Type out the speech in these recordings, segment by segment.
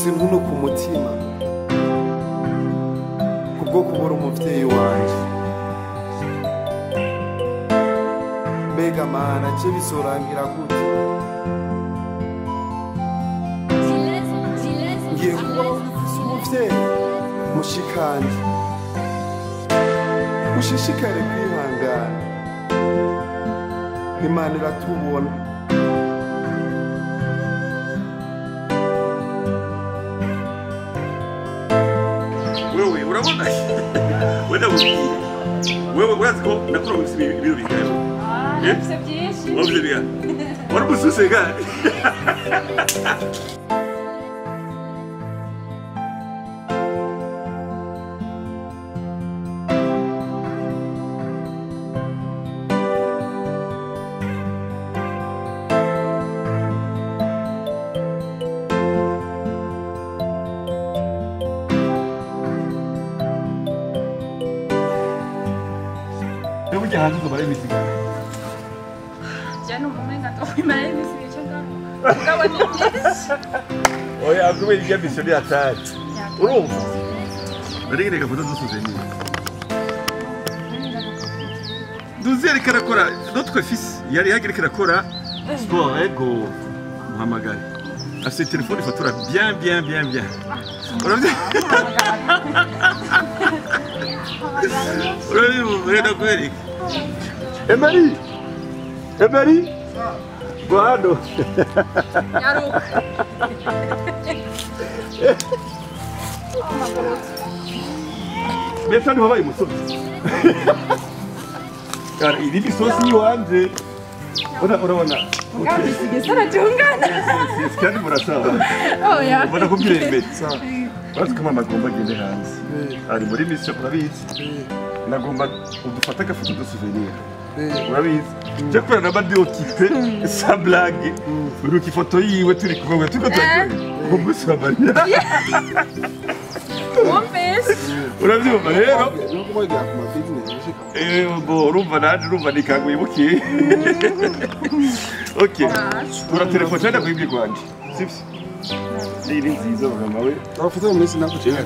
mfise intuno ku mutima. Kubwo kubura umuvyeyi wanje mbega mana je bizorangira gute? Ngiye kubaho mfise umuvyeyi mushikanje. Mushishikare kwihangana. Imana iratubona. かんない Onde eu vou? Ué, ué, ué, como? Na prova que você me viu, me viu. Ah, não sabia. Vamos ligar. Bora pro sossegado. 为一些比较厉害噻，不弄。那你那个不都都是人民？Do zero ele quer acorar. Do outro que eu fiz. E aí ele quer acorar. Estou ego, Mamagari. Esse telefone fatura bem, bem, bem, bem. Olha o que eu fiz. Olha o que eu fiz. É Mari. É Mari. Guardo. Garou. mbese hano wabaye umusozi iri isosi y'iwanjye urabona kandi sigeze aratungana kandi murasabana ubona ko mbwira imbere On ko mama agomba agende hanze ari muri misi urabizi? Nagomba udufate agafoto dusuvenira urabizi? Cyo kubera na madiyo yiwe turi eh. kumbusa manyara urabyumva rero eh, urumva nanjye urumva nikangwibukiye ok uratelefone cyane kuyibwirwa wanjye sibyo iyi ni nziza bagamba we. Abafite mu minsi ntabwo cyane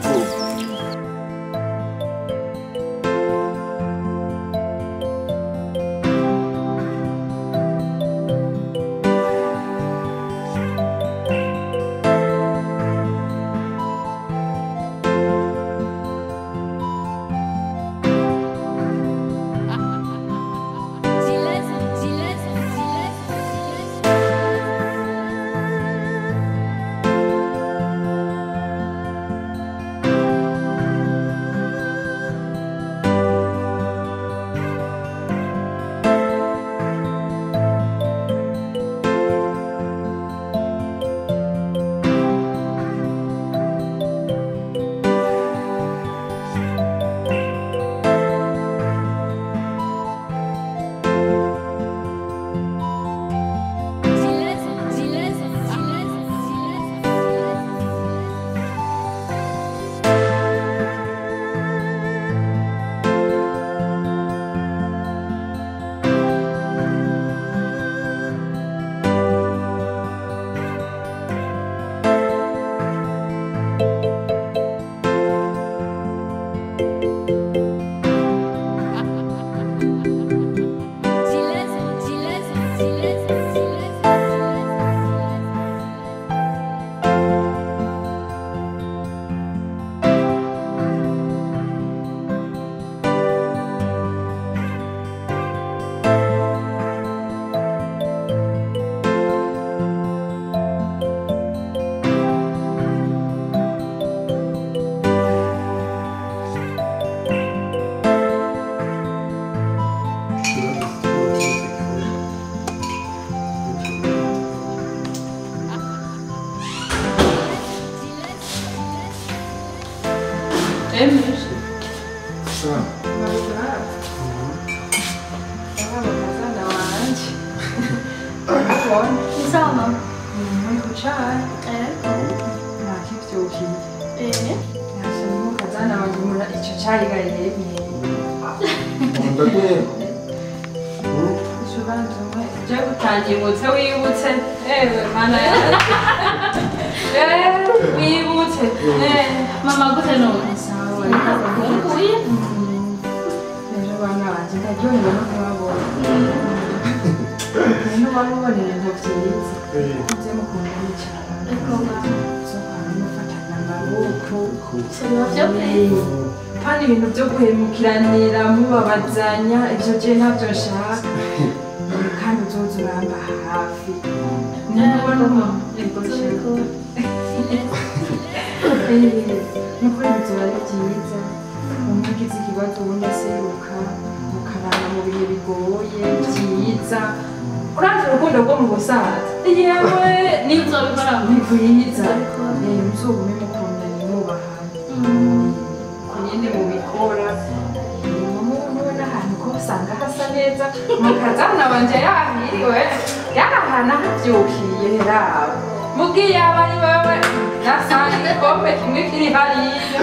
byo guhemukiranira mubabazanya ibyo je ntabyo nshaka. Kandi uzoza uramba hafi. Nubona umuntu nukuri bizoba ari byiza. Umwe agize ikibazo ubundi aseruka. Mukabana mu bihe bigoye byiza. Urazi urukundo rwo mu busaza yewe! Ni uzobikora ni bwiza. Uzabikora. Eh, khazana wanje yahiriwe yahanabyuhira mubwiye yaba ari wowe nasanga igikombe kimwe kiri hariya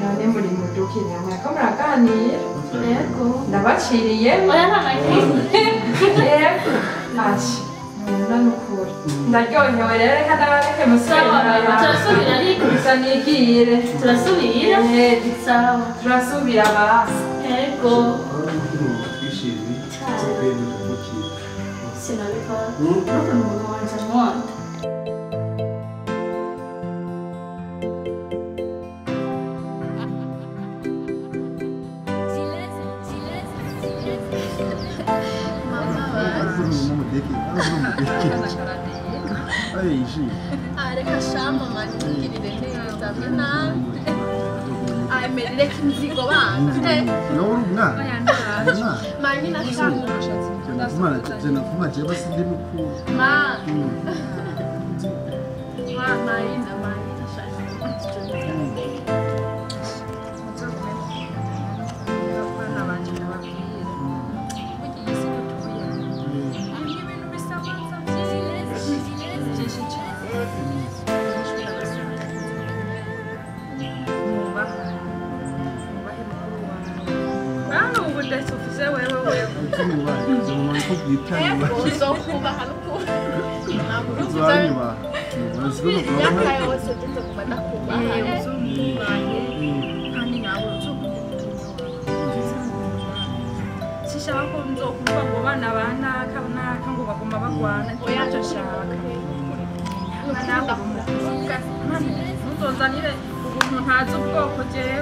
none muri mudukira mwako muraganira ndabaciriye yego ati Dai, voglio vedere Katara che non sembra. Trasubira lì. Eh, Trasubira. E pizzao. Trasubira basta. Ecco. Sì, non le fa. Non proprio non mangia molto. Tugenda tumukira sinabikora nuko umuntu wanje amwonda reka shama mani mugirire neza mwe nabi amerere reka inzigo bana mani na shama mani mani na mani na shama ngizokuba kaloku nakuba nyaka yosebenza kuba nakuba chishava kumzokuba ngoba navana kanaka ngo vagoma vagwana oyacho shaka muzonzanire ubu muntu azi ubwoko jewe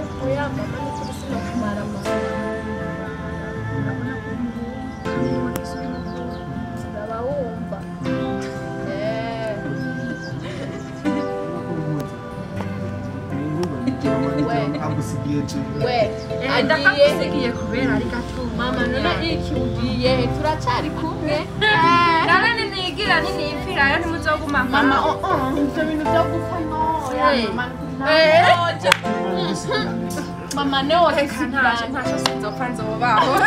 ndakusigiye tu ndakusigiye kubera ari gato mama eh, none iki ugiye turacyari kumwe. Nawe ninigira ninipfirayo ntimuzoguma mama oh, oh, ivyo bintu vyo gupfa noya eh. mama eh. newote ntasho sinzopfa nzobaho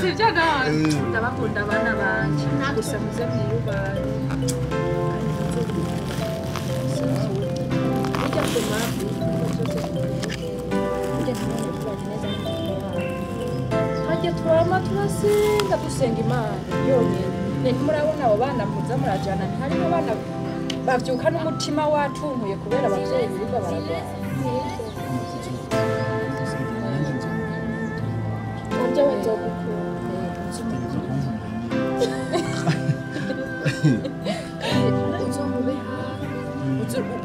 sivyo gao ndabakunda abana banje gusa muze mwiyubane hajya turama turasenga dusenga imana yonyine ntimurabona abo bana muza murajyana ntiharimo abana babyuka n'umutima watuntuye kubera ababyeyi birirwa bararwara ujya wenza gukura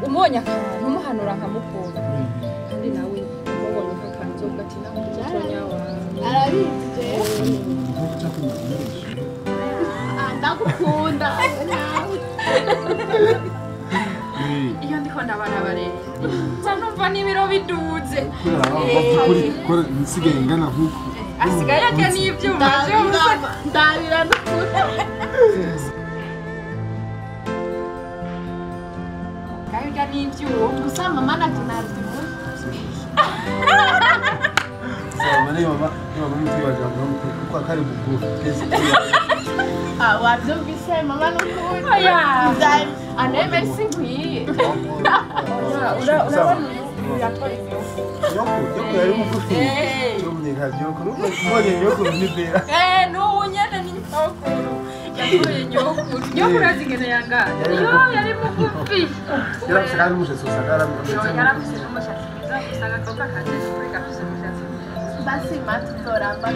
umubonye akantu umuhanura nkamukunda kandi nawe umubonye nk'akantu uzovuga ati nawe umutonya wawe arabizi Ah, ndagukunda iyo ndiko ndabana barere numva n'ibiro biduze nsigaye ngana nk'uku asigaye arya n'ibyuma byose mama maana tunaratibu wavyobisema maana ukuri nyokurazingene yanga. Yo yari mugufi yarakushaka ari muzvetsosa karamuyarakushaka nomushatsimizakakauka katekurikakuze mushatsimia basi matuzoramba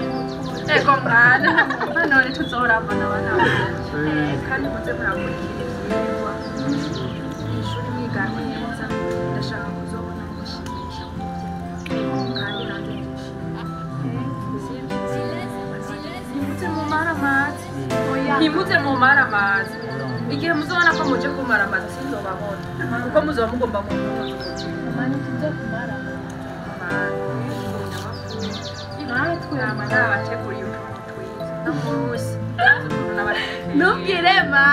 eko mwana. Manone tuzoramba navana vanje eh, kandi muze murabukire nimutse mumara mazi igihe muzoona ko muje kumara mazi sinzobabona kuko muzoba mugomba kumara nabateguriye utuntu twiza n'umunsi ntubwirema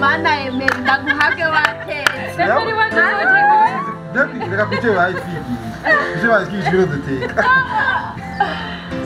mana emeri ndaguhage watetse reka kucyo bayifigiye kucyo bazwi ibiciro duteka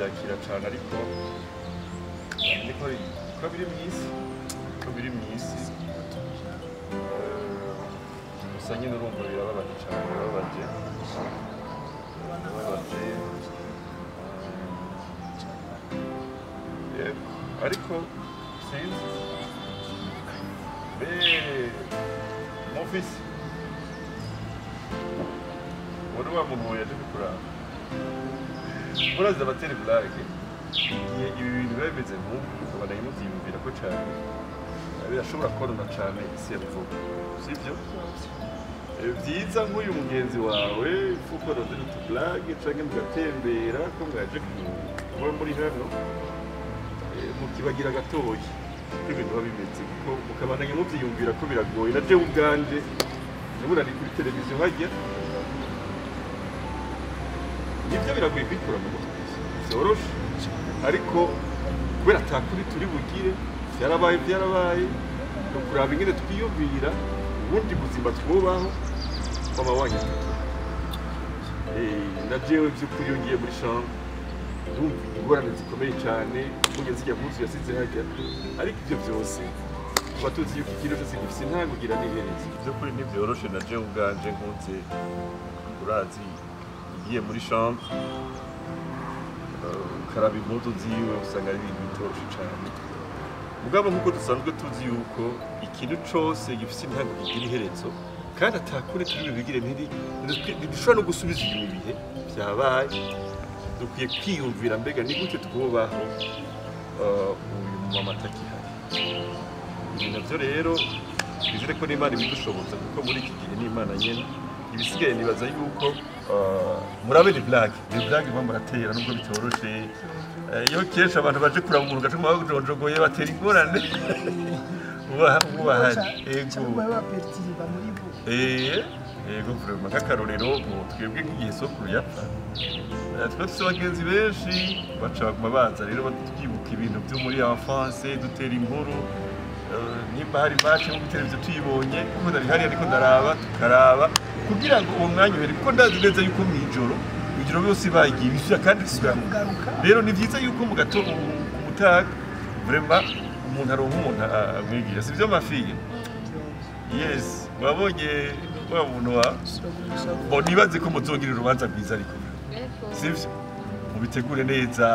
Kirakiracana ariko niko kuko biri mu isi kuko biri mu isi gusa nyine urumva birababaje cyane birababaje birababaje ariko. Sinzi eee mu ofisi wari wamuhuye yaje kukuraba murazi abatera burake igihe ibi bintu biba bimeze nk'ubu ukabona mubyiyumvira ko cyane. Birashobora konona cyane isi ya vuba sibyo? Byiza nk'uyu mugenzi wawe kuko rozera utuburage cyangwa mugatembera ko mwaje ku- kuba muri hano eh, mukibagira gatoya ko ibintu biba bimeze kuko mukabandanya mubyiyumvira ko biragoye. Na jewe ubwanje ndabona ni kuri televiziyo hajya ni byo biragoye kwikura mu mutwe. Byoroshe ariko kubera atakuri turi bugire byarabaye byarabaye ni ukuraba ingene twiyumvira ubundi buzima twubaho mama wanyu na jewe by'ukuri iyo ngiye muri ndumva ingorane zikomeye cyane mugeze zijya munsi yasize hajya ariko ibyo byose tuba tuzi yuko ikintu cyose gifite intango ugira n'iherezo by'ukuri ntibyoroshe na jewe ubwanje nkunze urazi ugiye muri uh, ukaraba impuzu ziwe usanga ari ibintu bitoroshe cyane. Mugabo nk'uko dusanzwe tuzi yuko ikintu cyose gifite intango kigira iherezo kandi atakure turi bibigire ntiri ntidushobora no gusubiza inyuma ibihe byabaye. Dukwiye kwiyumvira mbega ni gute twubaho uh, uyu mumama atakihari ibi na byo rero twizere ko n'imana ibidushoboza kuko muri iki gihe n'imana nyine ibisigaye nibaza yuko uh, murabe ni blague mba muratera nubwo bitoroshe iyo kenshi abantu baje kuraba umuntu gace bajonjogoye batera ingorane uba uba hari ego yego vrema nk'akarorero ubu twebwe nk'igihe sokuru yapfa twe dufite abagenzi benshi baca baguma baza rero twibuka ibintu byo muri enfance dutera inkuru nimba hari yo kuri televiziyo tuyibonye kuko ndari hariya ariko ndaraba tukaraba kugira ngo uwo mwanya uhere kuko ndazi neza yuko mu ijoro ijoro byose bagiye bishyura kandi bisubira mu kugaruka rero ni byiza yuko mu gato mu mutaga vrema umuntu aronka umuntu a- amwigisha si byo mafiye yes. Wabonye wa muntu wa? Bo nibaze ko muzongera urubanza rwiza ariko. Sivyo mubitegure neza.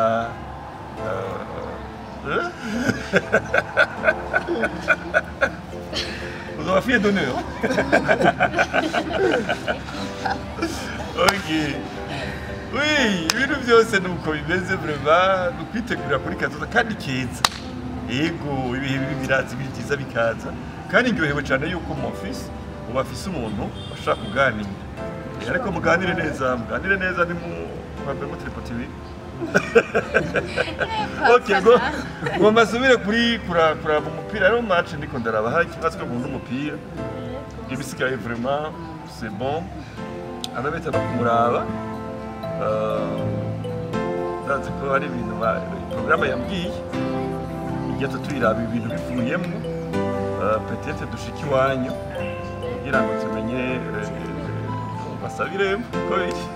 avez fait d'honneur. ok. Oui, ibintu byose uko bimeze vrema ni ukwitegurira kuri kazoza kandi keza ego ibihe bibi biraza ibiri byiza bikaza kandi ndyohewe cyane yuko mu ofisi ubu afise umuntu bashaka kuganira ariko muganire neza muganire neza ni mu mwambe mutelefone ibiri ok ngo ngo masubire kuri kura kuraba umupira rero match ndiko ndaraba hari ikibazo cyo guhunda umupira ibisigaye vraiment c'est bon anabeta no kumuraba Euh, ndazi ko hari ibintu porogaramu yambwiye igihe tuyiraba ibintu bivuyemo euh, peut-être dushika iwanyu kugira ngo tumenye eh, basabiremo ko biri Eh,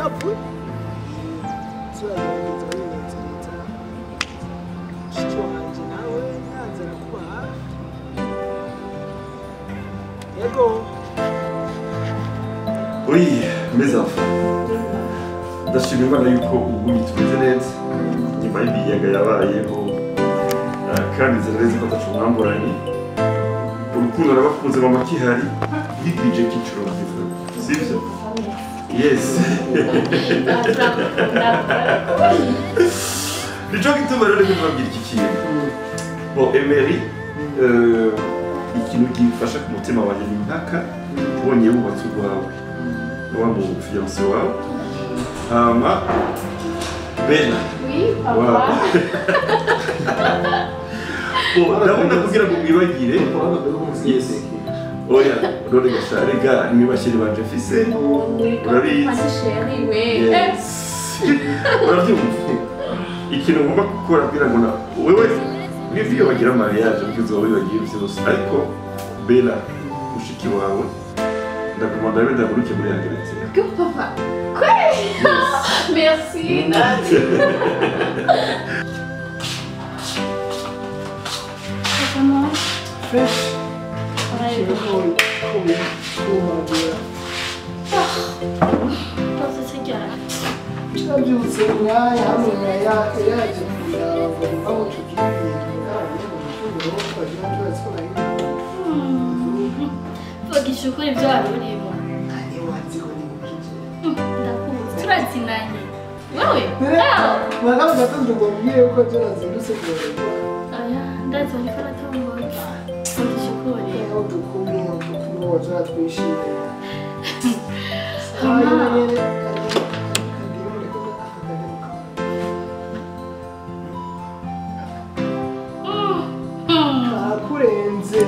shapu turabirangiza birenze leta mushiki wanjye nawe ntanze arakuba hafi yego Oui, mes enfants. Ndashima Imana yuko ubu bitumeze neza nyuma y'ibiyaga yabayeho kandi zirarezi ko atacumwamburanye urukundo nabakunze mama kihari yikwije kiciro sibyo yes. Nico gituma rero niko mbabwira iki kintu bon emery euh, ikintu gifasha ku mutima wanjye ni impaka ubonye wubatse urwawe wa mu fiance wawe hama papa. Bon, ndabona kugira ngo mwibagire 親ロリがさあれが見ましりわけふせロリーズロリー生きのまま心あきらごなおいおい vivi wagira mariage mugezi wawe bagiye bise bose ariko bela mushiki wawe ndakumanda wenda nguruke muri yageretse papa. Kweli merci nani Fresh. tubyutse imyanya hamwe na yaje kugira ngo wazira twishimiye kakurenze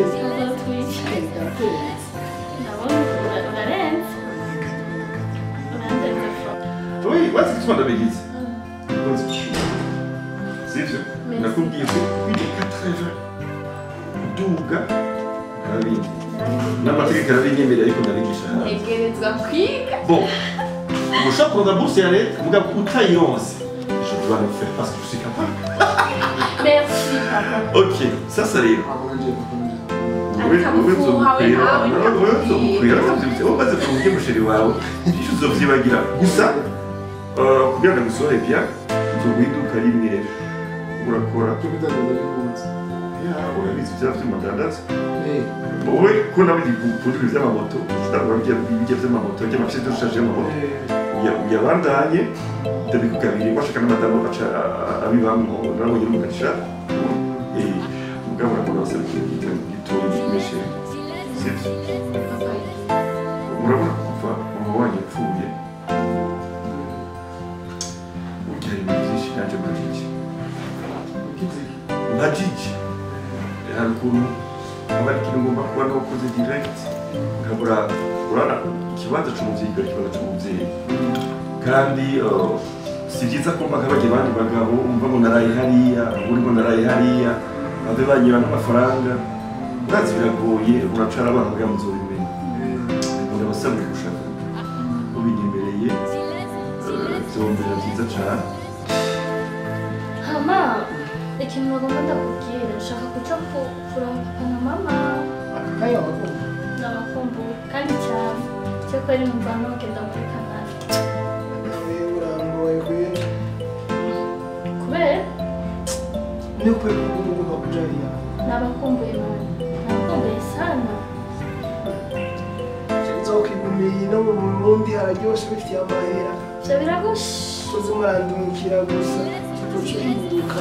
wazi kitu ndabigize sivyo nakubwiye ko kwiga 80 duga kabindi n'amategeko arabinyemerera ariko ndabigisha Ntegerezwa kwiga. bon. Ushobora kuronka bourse ya leta mugabo utayironse je dois le faire parce que je suis capable. Merci, papa. ok sasa rero umaze kuvuga umusheri wawe byinshi uzovyibagira gusa kugira ngo ngusohore bien uzoguha iduka rimwe urakora Ya, urabizi ibyaha vy'amadandaza wowe ko nawe ukunda ibintu vy'amamoto ushobora bijya vy'amamoto ry'amashini dushaje y'amamoto uyabandanye ndabikugabire washaka n'amadamu aca abibamwo nabonye n'umuganisha mugabo urakora waserukira gitoyi meshe sivyo urabona kuva mama wanyu yapfuye burya hari ibintu byinshi naje mbajiji mbajiji hari ukuntu ikintu ngomba kuba nakoze direct. Nkabura urana ikibanza c'umuvyeyi kiba ikibanza c'umuvyeyi kandi si byiza ko mbaga bagira abandi bagabo umva ngo naraye hariya ubundi ngo naraye hariya bave banyiba n'amafaranga urazi biragoye uracara abana kugira ngo nzobimenya umuntu aba asabwe gushaka ubinyemereye vyombera vyiza cane Hama, ikintu bagomba ndakubwira ushaka kuca ku- kuraba papa na mama akakanya wakumva n'abakumbu kandi cyane cyakora ari numva nogenda muri kanari kubera niyo kwe kugomba kujaria nabakumbuye mama nabakumbuye sana nzokigumiye no mu burundi hararyoshe bifitiye amahera ibyo biragusha tuzi murandumikira gusa tucihinduka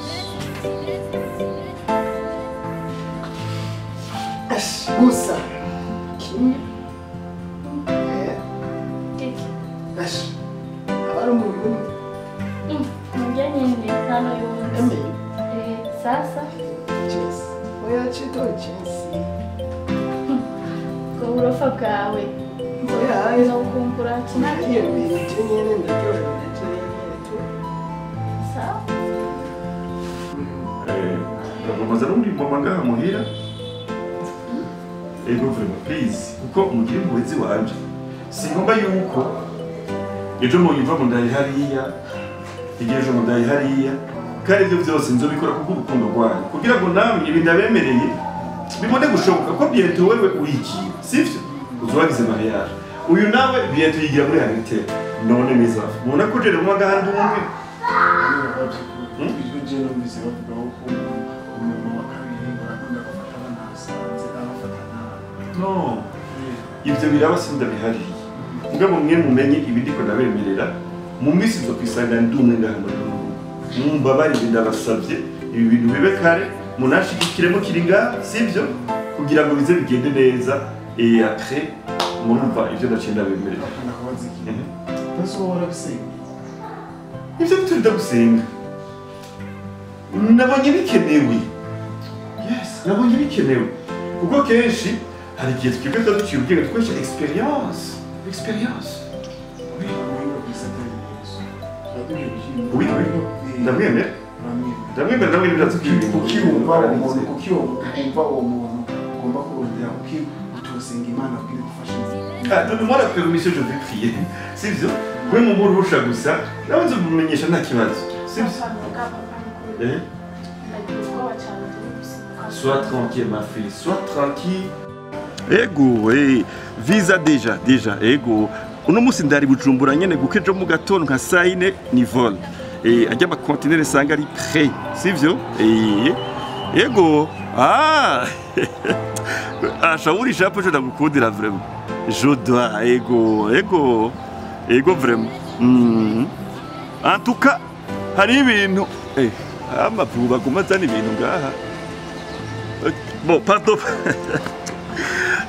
gusa kuburofa gashi abari bwawe nzokumbura kinagiye nyine ndaryohewe Sawa. Eh, muhira ego vraiment please kuko mugire impuhwe ziwanje singomba yuko ejo muyumva mu ndayi hariya igihe ejo mu ndayi hariya kandi ibyo byose nzobikora kubw'urukundo rwanyu kugira ngo namwe ibi ndabemereye bibone gushoboka ko bientôt wewe uyigiye sivyo uzubagize mariage uyu nawe bientôt yigira muri harite none meza mubona ko jere mu gahandi umwe no ibyo biraba sindabihariye mugabo mwe mumenye ibi ndiko ndabemerera mu minsi zo kwisanga ndi umwe ngaha muri rugo mumbabarire ndabasabye ibi bintu bibe kare munashigikiremo kiri ngaha sibyo kugira ngo bize bigende neza et après murumva ibyo ndaciye ndabemerera ibyo biturida gusenga nabonye bikenewe yes nabonye bikenewe kuko kenshi avec quelqu'un comme tu oublies, quoi, j'ai l'expérience. L'expérience. Oui. Oui, oui. Ah, donne-moi la permission, je vais prier. C'est bien. C'est bien. Hein? Sois tranquille ma. Ego, eh. Visa deja, deja. Ego. Uno musi ndari bujumbura nyene guko ejo mu gatondo nka saa yine ni vol. Eh, ajya amakontinere sanga ari prêt. Sivyo? Eh. Ego. Ah. ah, shauri shapo je ndagukundira vraiment. Je dois, ego, ego. Ego vraiment. Mm. En tout cas, hari ibintu eh amavubu baguma azana ibintu ngaha Ok, Bon, pardon.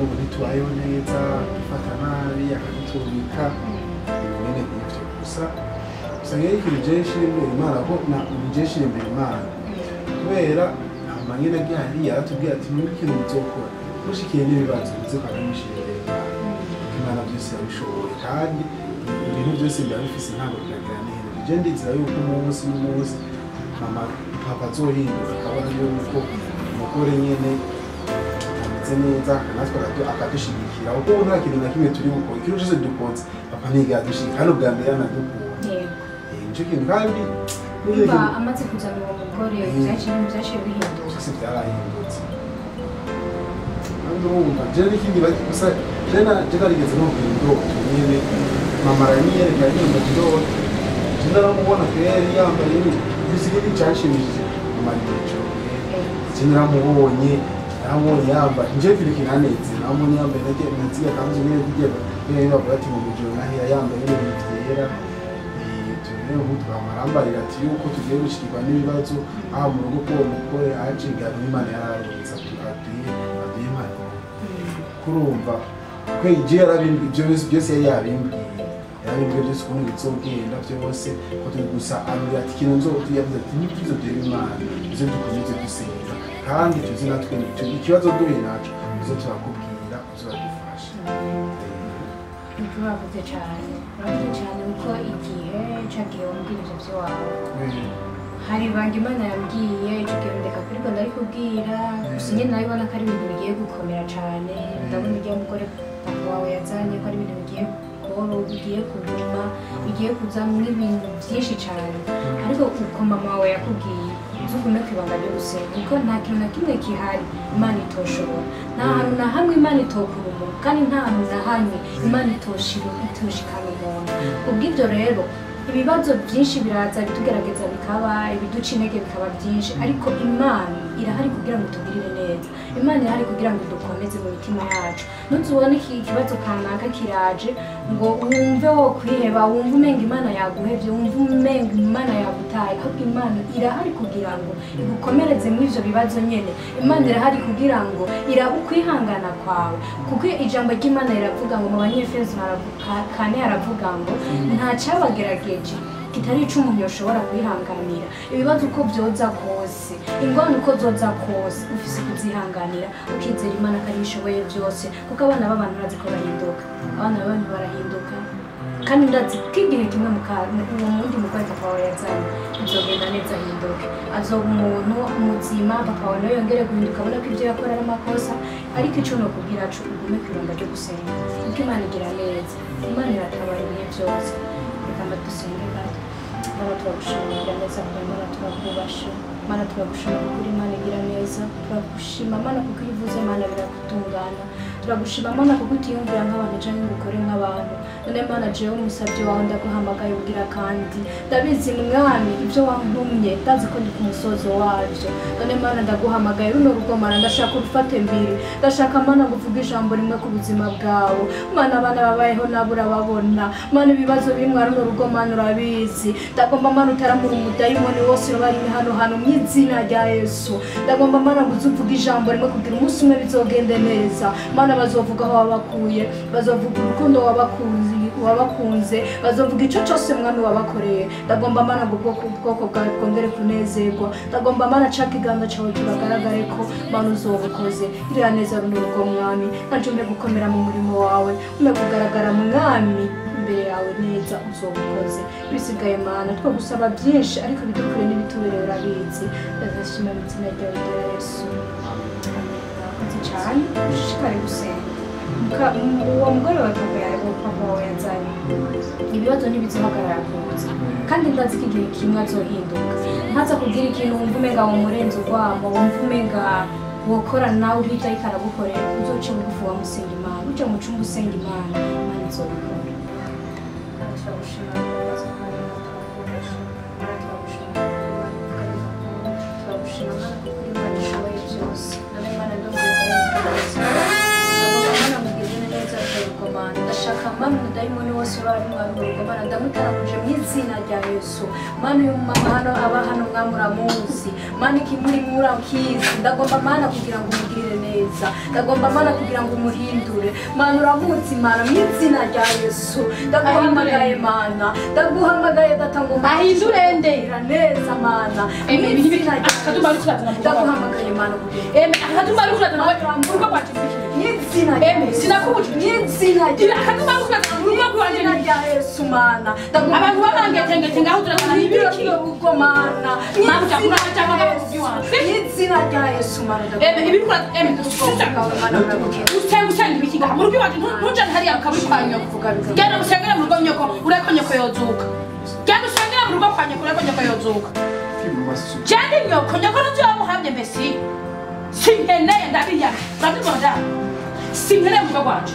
nyine ubu ntitubayeho neza dufata nabi akaduturika nyine nk'ibyo gusa. Gusa rero ikintu je nshira imbere imana ko na je nshira imbere imana. Kubera hama nyine agiye hariya yaratubwiye ati muri ikintu muzokora mushikiye n'ibibazo muze kwa mushira imbere imana byose yabishoboye. Kandi ibintu byose biba bifise ntabwo biragira neza. Je ndizera yuko umunsi n'umunsi mama papa azohindura akabona yuko umugore nyene ameze neza natwe akadushigikira kuko nta kintu na kimwe turi gukora ikintu cyose dukunze papa ntiga yadushigikira hano bwa mbere yanadukunda Eh, nicyo kintu kandi niba amaze kuzana uwo mugore Mm. byaciye bihinduka byose byarahindutse. Kandi urumva je n'ikindi bari gusa je narigeze numva indoto nyene mama aranyiyereka nyuma indoto je naramubona feri yambaye gusa ikindi canshimishije mama arico je naramubonye naramubonye yambaye nje vile kinaneze naramubonye yambaye nage naziga kanzu nyene kigeba nyene bavuga ati mu mujoro nahira yambaye ibintu vyera rero ubu twamarambarira ati yuko tugiye gushikirwa n'ibibazo aha mu rugo k'uwo mugore aje igana imana yararutse aduye imana kurumva kwe ije yarabimbwiye ibyo byose byose yari yabimbwiye yabimbwiye byose ukuntu bizogenda byose ko turi gusa ambwira ati ikintu nzo yavuze ati nibyizo byera imana izo dukomeze gusenga kandi tuzi natwe ikibazo duhuye naco. Izo turakubwira uzadufasha ibyo bavuze cyane bavuze cyane kuko igihe cagiye wambwira ivyo vy'iwawe hari ibanga imana yambwiye icyo gihe ndeka kuri rwanda ari kubwira gusa nyine nawe ubona ko ari ibintu bigiye gukomera cyane ndabona ujya mugore wawe yazanye ko ari ibintu bigiye koro bigiye kuguma bigiye kuzamo ibintu byinshi cyane ariko uko mama wawe yakubwiye uzugume ku ibanga ryo gusenga kuko nta kintu na kimwe gihari imana itoshobora. Nta hantu na hamwe imana itokura umuntu kandi nta hantu na hamwe imana itoshikana umuntu. Kubw'ibyo rero ibibazo byinshi biraza bitugerageza bikaba ibiduca intege bikaba byinshi. Ariko imana irahari kugira ngo itugirire neza. Imana irahari kugira ngo idukomeze mu mitima yacu. Ntuzubone iki ikibazo kanaka kiraje ngo wumve wo kwiheba wumve umenga imana yaguhevye wumve umenga imana yagutaye. Ahubwo imana irahari kugira ngo igukomereze muri ivyo bibazo nyene. Imana irahari kugira ngo irabe ukwihangana kwawe. Kuko ijambo ry'imana riravuga ngo mu ka- kane haravuga ngo nta cyabagerageje. Kitari ico umuntu yoshobora kwihanganira. Ibibazo uko byoza kose ingorane uko zoza kose ufise kuzihanganira ukizera imana ko ariyo ishoboye byose kuko abana b'abantu bazi ko bahinduka. Abana b'abantu barahinduka. Kandi ndazi ko igihe kimwe mu ka- uwo wundi mugore papa wawe yazanye bizogenda neza ahinduke. Azoba umuntu muzima papa wawe nawe yongere guhinduka abona ko ibyo yakora ari amakosa ariko ico ni ukubwira co ugume ku ironda ryo gusenga. Kuko imana igira neza. Imana iratabara ibihe byose. Reka mba dusenge mana turagushimira neza kuko mana turakubasha mana turagushima kuko uri imana igira neza turagushima mana kuko iyo uvuze mana birakutungana. Turagushima mana kuko utiyumvira nk'abantu cyangwa ngo ukore nk'abantu. None mana jewe umusabyi wawe ndaguhamagaye ubwira kandi. Ndabizi mwami ibyo wantumye ndazi ko ndi ku musozo wabyo. None mana ndaguhamagaye runo rugo mana ndashaka urufate mbere ndashaka mana ngo uvuge ijambo rimwe ku buzima bwawe. Mana abana babayeho nabo urababona. Mana ibibazo biri mwa runo rugo mana urabizi. Ndagomba mana utaramura umudayimoni wose urabari hano hantu mu izina rya yesu. Ndagomba mana ngo uze uvuge ijambo rimwe kugira umunsi umwe bizogende neza. Mana bazovuga aho wabakuye bazovuga urukundo wabakunze bazovuga icyo cyose mwami wabakoreye ndagomba mana ngo ubwoko bwawe bwongere kunezerwa. Ndagomba mana ca ikiganza cyawe kibagaragare ko mana uzoba ukoze iriya neza runo rugo mwami. Nanje umpe gukomera mu murimo wawe. Umpe kugaragara mwami imbere yawe neza uzoba ukoze bisigaye mana two gusaba byinshi ariko bidukure n'ibitubereye urabizi ndazashima mu izina ryawe rya yesu. Cyane ushishikare gusenga Muka- mu- uwo mugore wa papa wawe yazanye ibibazo ntibizihagarara ku nzu kandi ndazi ko igihe kimwe azohinduka ntaza kugira ikintu wumva umenga wamurenze urwamo wumva umenga wokora nawe uhita ariko aragukorera uzoca bugufi wamusenga imana uca mu cyumba usenga imana imana izobikora 하나만 요즘에 해서 그만 ndashaka mama umudayimoni wose urara umwana urugo mana ndamutaraguje mu izina rya yesu. Mana uyu mama hano aba hano mwami uramuzi mana ikimuri murakizi ndagomba mana kugira ngo umugirire neza. Ndagomba mana kugira ngo umuhindure mana uramuzi mana mu izina rya yesu. Ndaguhamagaye mana. Ndaguhamagaye data ngo Ahindure. Nde? neza mana. Mu izina rya rwawe. ndaguhamagaye mana kugira ngo ari kurazana mu izina rya Yesu. yesu mana abantu babangetengete ngaho turabanibikigomana izina rya yesu manausengusenge ibikigaha mu rugo iwacu ntujane hariya ukabi kwa nyoko genda usengere mu rugo nyoko ureko nyoko yozuka genda usengere mu rugo kwa nyoko ureko nyoko yozuka genda inyoko nyoko n'inzu yamuhamye mbesi simpeneye ndabiyaga urabibona simpeneye mu rugo rwacu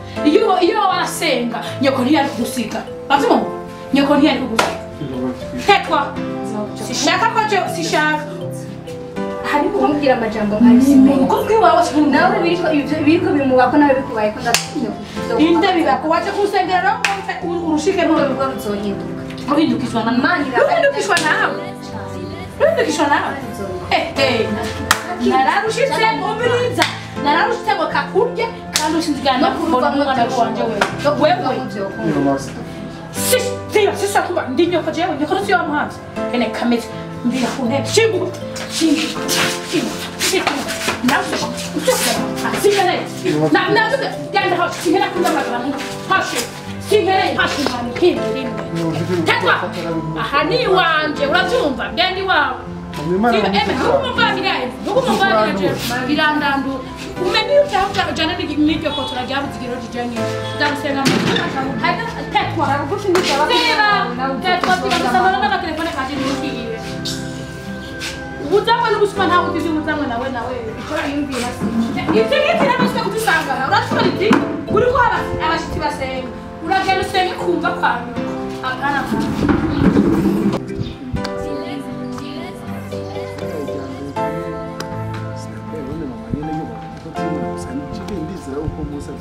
iyo iyo warasenga nyoko ntiyari kugusiga urabyumva nyoko ntiyari kugusiga tekwa. Sishaka ko je sishaka. Hariho kumubwira amajambo nk'ayisimenye uko rwiwawe nawe biriko ibyo biriko bimuba ko nawe bikubaye ko ndatinya inde bibako waje kusengera urushike runo n'urugo rugo ruzohinduka ruhindukishwa na irahari. ruhindukishwa nawe ruhindukishwa nawe ehe nararushitse umuriza nararushitse ngo kakurye kandi ushizigana kubona umwana wanje wewe wewe sisiba sisa kuba ndi nyoko jewe nyoko rusi yamuhanze ene kamete mbira kuntebe shingu shingu shingu nazo usoka asikane na nazo genda hawo singera kunda magana hashi singere hashi mani kindi kindi tetwa ahani wanje urabyumva genda iwawe ndokumuva birayi ndokumuva biraje birandando umenye utajana n'ibyo kotora ryabuzigiro rijanye ndagusenga tetwa seba tetwa tikamusamara n'agatelefone kanje ntiyiwe ubutamwe n'ubusuma ntawe utizi umutamwe nawe nawe. Ikora yumvira ibyo ngibyo nabyo se kutusangana urashobora iki uri ko abashitsi basenga uragenda usenge kumva kwanyuma akana kwanyu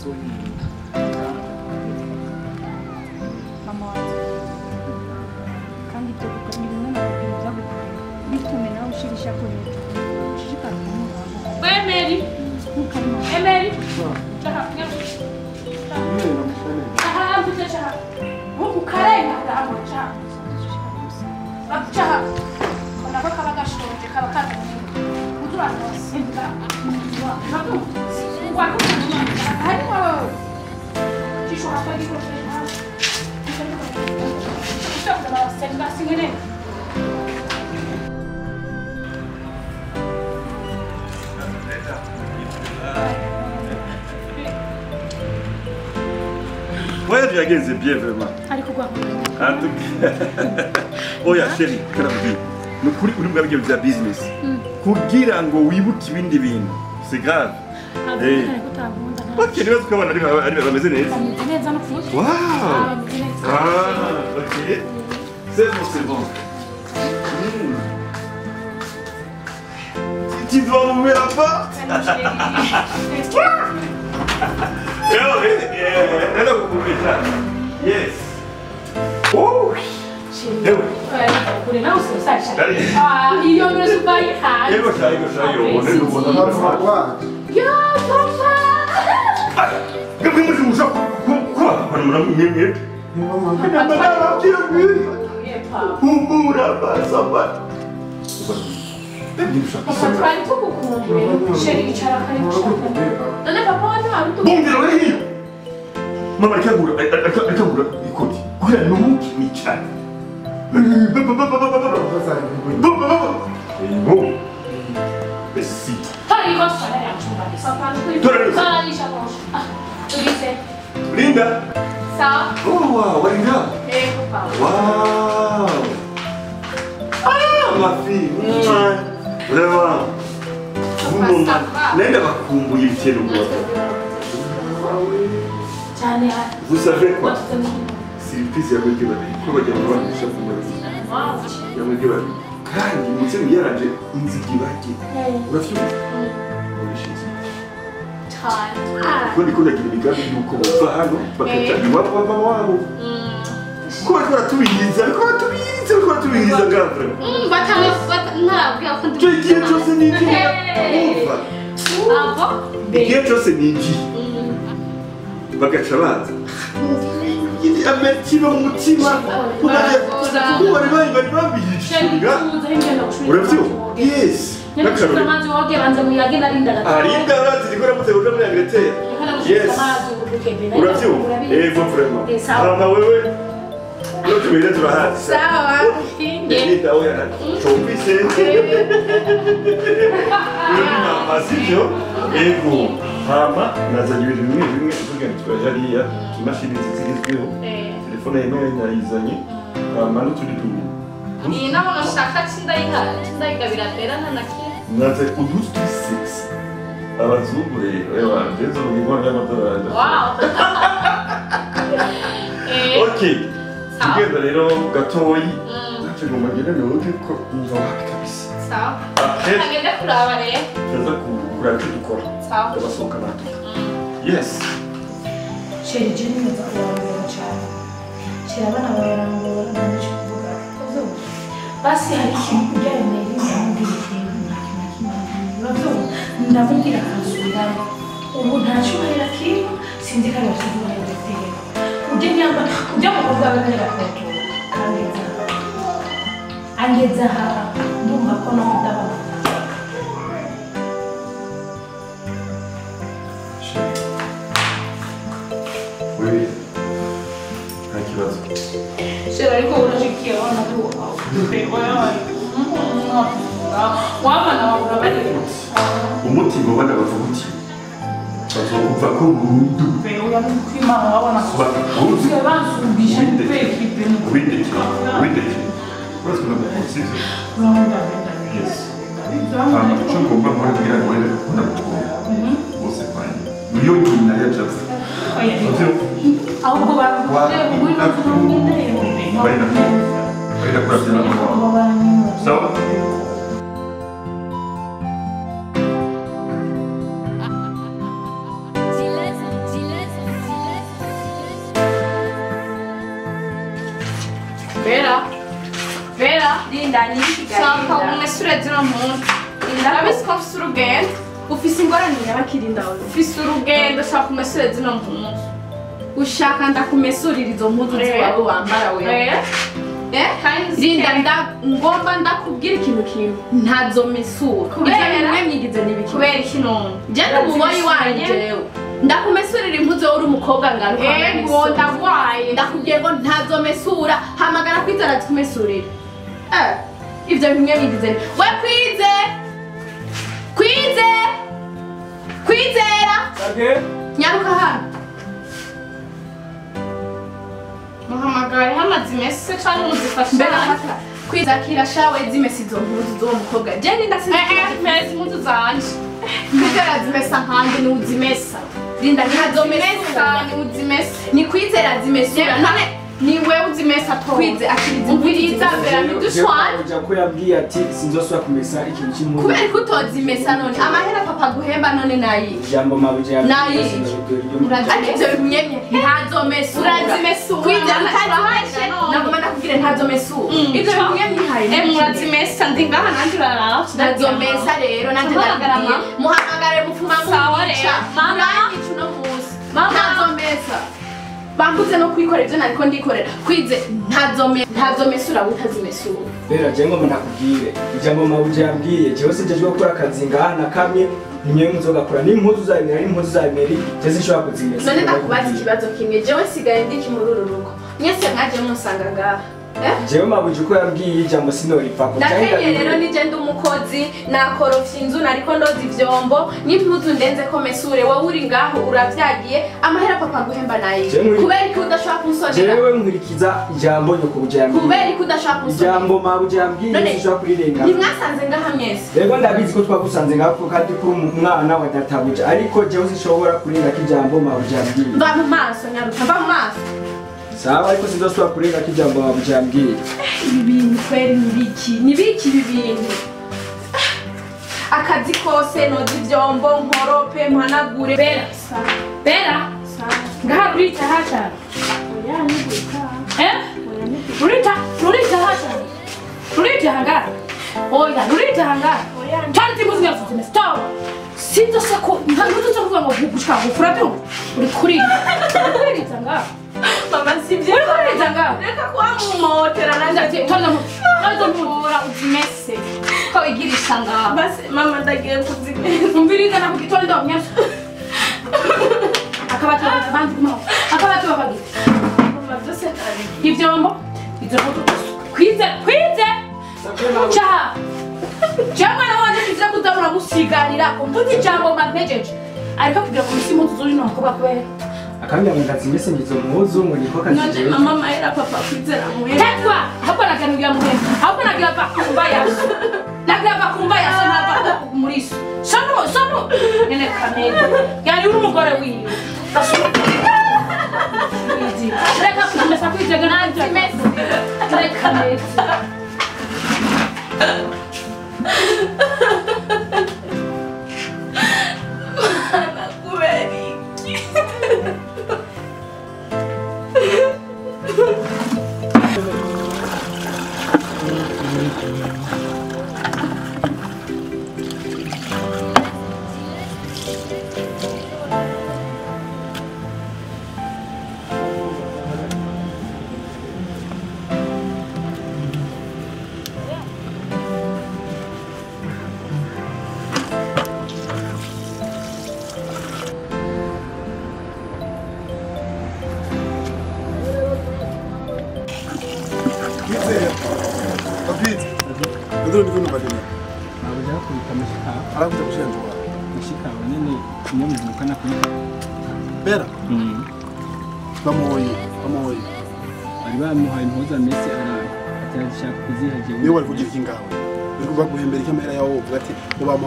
akana kawe mama kandi ibyo gukora ni bimwe mu bintu byagukorera bitume nawe ushirisha kure ushishikara kumwubaha Emeri ntukarimo Emeri Chaha Chaha mfite chaha Mungu karenga ndahamwe chaha Chaha Kona baka bagashonje kaba Voyage à Gaze est bien vraiment. Allez, quoi En tout cas, oh ya chérie, Karambi, nous courons pour nous garder le business. Hmm. Courir en go, oui, vous qui venez de venir, c'est grave. Ah, vous, vous, vous, vous, vous, まあ、切りますか、ありが、ありがとうございます。Uau! Ah, ok. Vocês não se vão. Hum. Tu dois vão ver a porte? Eu, eu, é, eu não vou começar. Yes. Uh! Eu. Ah, e eu não sou pai errado. Eu gostei, eu gostei. Eu não vou dar uma guarda. Yeah! Gabin musu musu ko ko wani mun mun yin yin. Ina ba da ki bi. Ku ku da ba sabba. Fatranto kukumbe, sheri icara kali kushaka. None papa wani warutu. Bungira wehi. Mama akagura akagura ikoti. Kura numuki nicara. Baba baba baba baba. Baba baba. Eyo. Besita. Tari kosa ya chumba. Sapani. Tari. Tari shakosh. Tulinde. Linda. Sawa. Oh, wow, walinda. Eh, Wow. Ah, ma fille. Mwa. Vraiment. Mungu. Nenda kwa. Chane. Vous savez quoi? Silipizi ya mwenge bana. Kwa bajya banisha kumara. Wow. Ya mwenge. Kandi mutse ndiko ndagira imigambi yuko bava hano bakaja iwabo baba wabo. Ko bariko baratubihiza, bariko baratubihiza, bariko baratubihiza gavre. Icyo igihe cyose ni iki? Hey. Umva. abo igihe cyose ni iki bagaca baza ametiro ametima mutima bari bari bari babishinga urabyumva yes n'akarori amazi woge bimwe bimwe kugira ngo imashini zizigezweho. Telefone yemewe nayizanye. Hama n'utundi tuntu. ni naho nashaka cindayigabira pera ntanakira Nas é indústria sexy. Elas zumbi Eu, às vezes, eu vou levantar. Uau! É. ok. 이게 내려 같은 지금 막 이런 여기 인정하기 때문에. Sal. Hum. Aquele tá é prova, né? Pensa cura o buraco do corpo. Sal. Hum. Eu vou socar Yes. Cheiro de mim, eu vou tirar. Tirava na hora, não vou, não vou, não vou. Passei aqui. navyo ndabubwira akansubizayo ubu nta cyubahiro kirimo sinzi ko ari bakivura ndetera ujye nyambara ujya mu rugo rwawe kandi bakatura kandi angeza aha ndumva ko nawe ndabona Será que eu vou te querer? Eu não vou. Eu vou umutima ubona bavuga uti bazokumva ko burundu icyo Vera, Linda ni shaka umesure zino muntu. Ndabizi ko ufise urugendo, ufise ingorane nyabakirinda wowe ufise urugendo, shaka umesure zino muntu. ushaka ndakumesurira izo mpuzu ziwawe wambara wewe Eh? Eh? Kandi Linda nda ngomba ndakubwira ikintu kimwe ntazo mesura Kubera? Ivyo bimwe mwigize n'ibiki kubera iki none? je n'umuboyi wanje jewe ndakumesurira impuzu wowe uri umukobwa ngaruka Ego ndagwaye. ndakubwiye ngo ntazo mesura hamagara kwizera zikumesurira eh. Ivyo bimwe mwigize ni- we kwize kwize kwizera nyaruka hano Muhamagare hamaze imese canke muzifasha. mbere hata kwiza kira shawe zimesa izo mpuzu z'uwo mukobwa. Je ninda Eh eh, impuzu zanje. kwizera zimesa nkanje ni uzimesa. Linda ntazo Mesa mesura ni uzimese. ni kwizera zimesura none Ni wewe uzimese ato. kwize akiriza Umviriza mbere ntidushwane. ujya ko yabwiye ati sinzosubira kumesa ikintu cy'impuzu kubera ko utozimesa none amahera papa guhemba none nayi ijambo mabuja Nayi. ariko ivyo bimwemye ntazomesura Urazimesura. kwiza ntazomesura nagoma ndakubwire ntazomesura Mm. ivyo bimwemye hayi Eh murazimesa ndi ngaha nanje uraraba. ntazomesa rero nanjye mama. muhamagare mupfuma Sawa mumwica rero. Mama. ntazomesa bambuze no kwikorera ivyo nariko ndikorera. Kwize ntazomesura utazimesura rero je ngoma nakubwire. Ijambo mabuja yabwiye jewe sinjejwe gukora akazi ngaha na kamwe nimwe muzogakora n'impuzu zabimera n'impuzu zabimera je sinshobora kuzimesa none ndakubaza ikibazo kimwe. Jewe nsigaye ndiki muri uru rugo? Mwese mwaje munsanga ngaha. Eh? jewe mabuja uko yabwiye ijambo sinoriva ndakenye rero nije ndi umukozi nakorofya inzu nariko ndoza ivyombo n'impuzu ndenze ko mesure. Wowe uri ngaho uravyagiye amahera papa guhemba muri- kubera ko udashobora kunsonera? Jewe nkurikiza ijambo nyoko yambwiye. Kubera ko udashobora kunsonera? Ijambo mabuja yabwiye None, sinshobora kurirenga. ntimwasanze ngaha mwese. Rero ndabizi ko twagusanze ngako kandi kuri umwana wa databuja. Ariko jewe sinshobora kurenga ko ijambo mabuja yabwiye mva mu maso nyaruka mva mu maso. Sawa ariko sinzosubira kurenga ko ijambo mabuja yabwiye ibi bintu kweri ni biki ni biki ibi bintu akazi kose noza ivyombo nkorope mpanagure Bera. Bera. Ngaha rurita hasha. Eh? Rurita, rurita hasha. Rurita hanga. Oya, rurita hanga. Tani timu zinga zime stop. Sinzo sako, ntangutu cyo kuvuga ngo gushaka gufura byo. Uri kuri. Uri tanga. Mama kuri tanga. reka kuwamumotera nanje ati Tanda mu. Tanda mu. Ora uzimese. Ko wigirisha ngaha. basi mama ndagiye kuzimeza Umviriza na kugitonda umyasha. Akabati bakabandi kuma. Akabati bakabandi. mama byose kare ivyombo izo moto kwize kwize cha jamwe na wanje kiza kuzamura musiganira mvuze ijambo mampejeje ariko kugira ngo misi mutu zuri n'umukobwa kubera akambwira ngo ndatsinze singizo muhuzu ngo niko kanje mama mahera papa kwizera muhe tekwa! Hapo naganugira muhe hapo nagira pa kumbaya. Nagira pa kumbaya sana pa kumurisu sono sono nene kamera yari uri umugore wiwe reka kumesa kwijega nanjye reka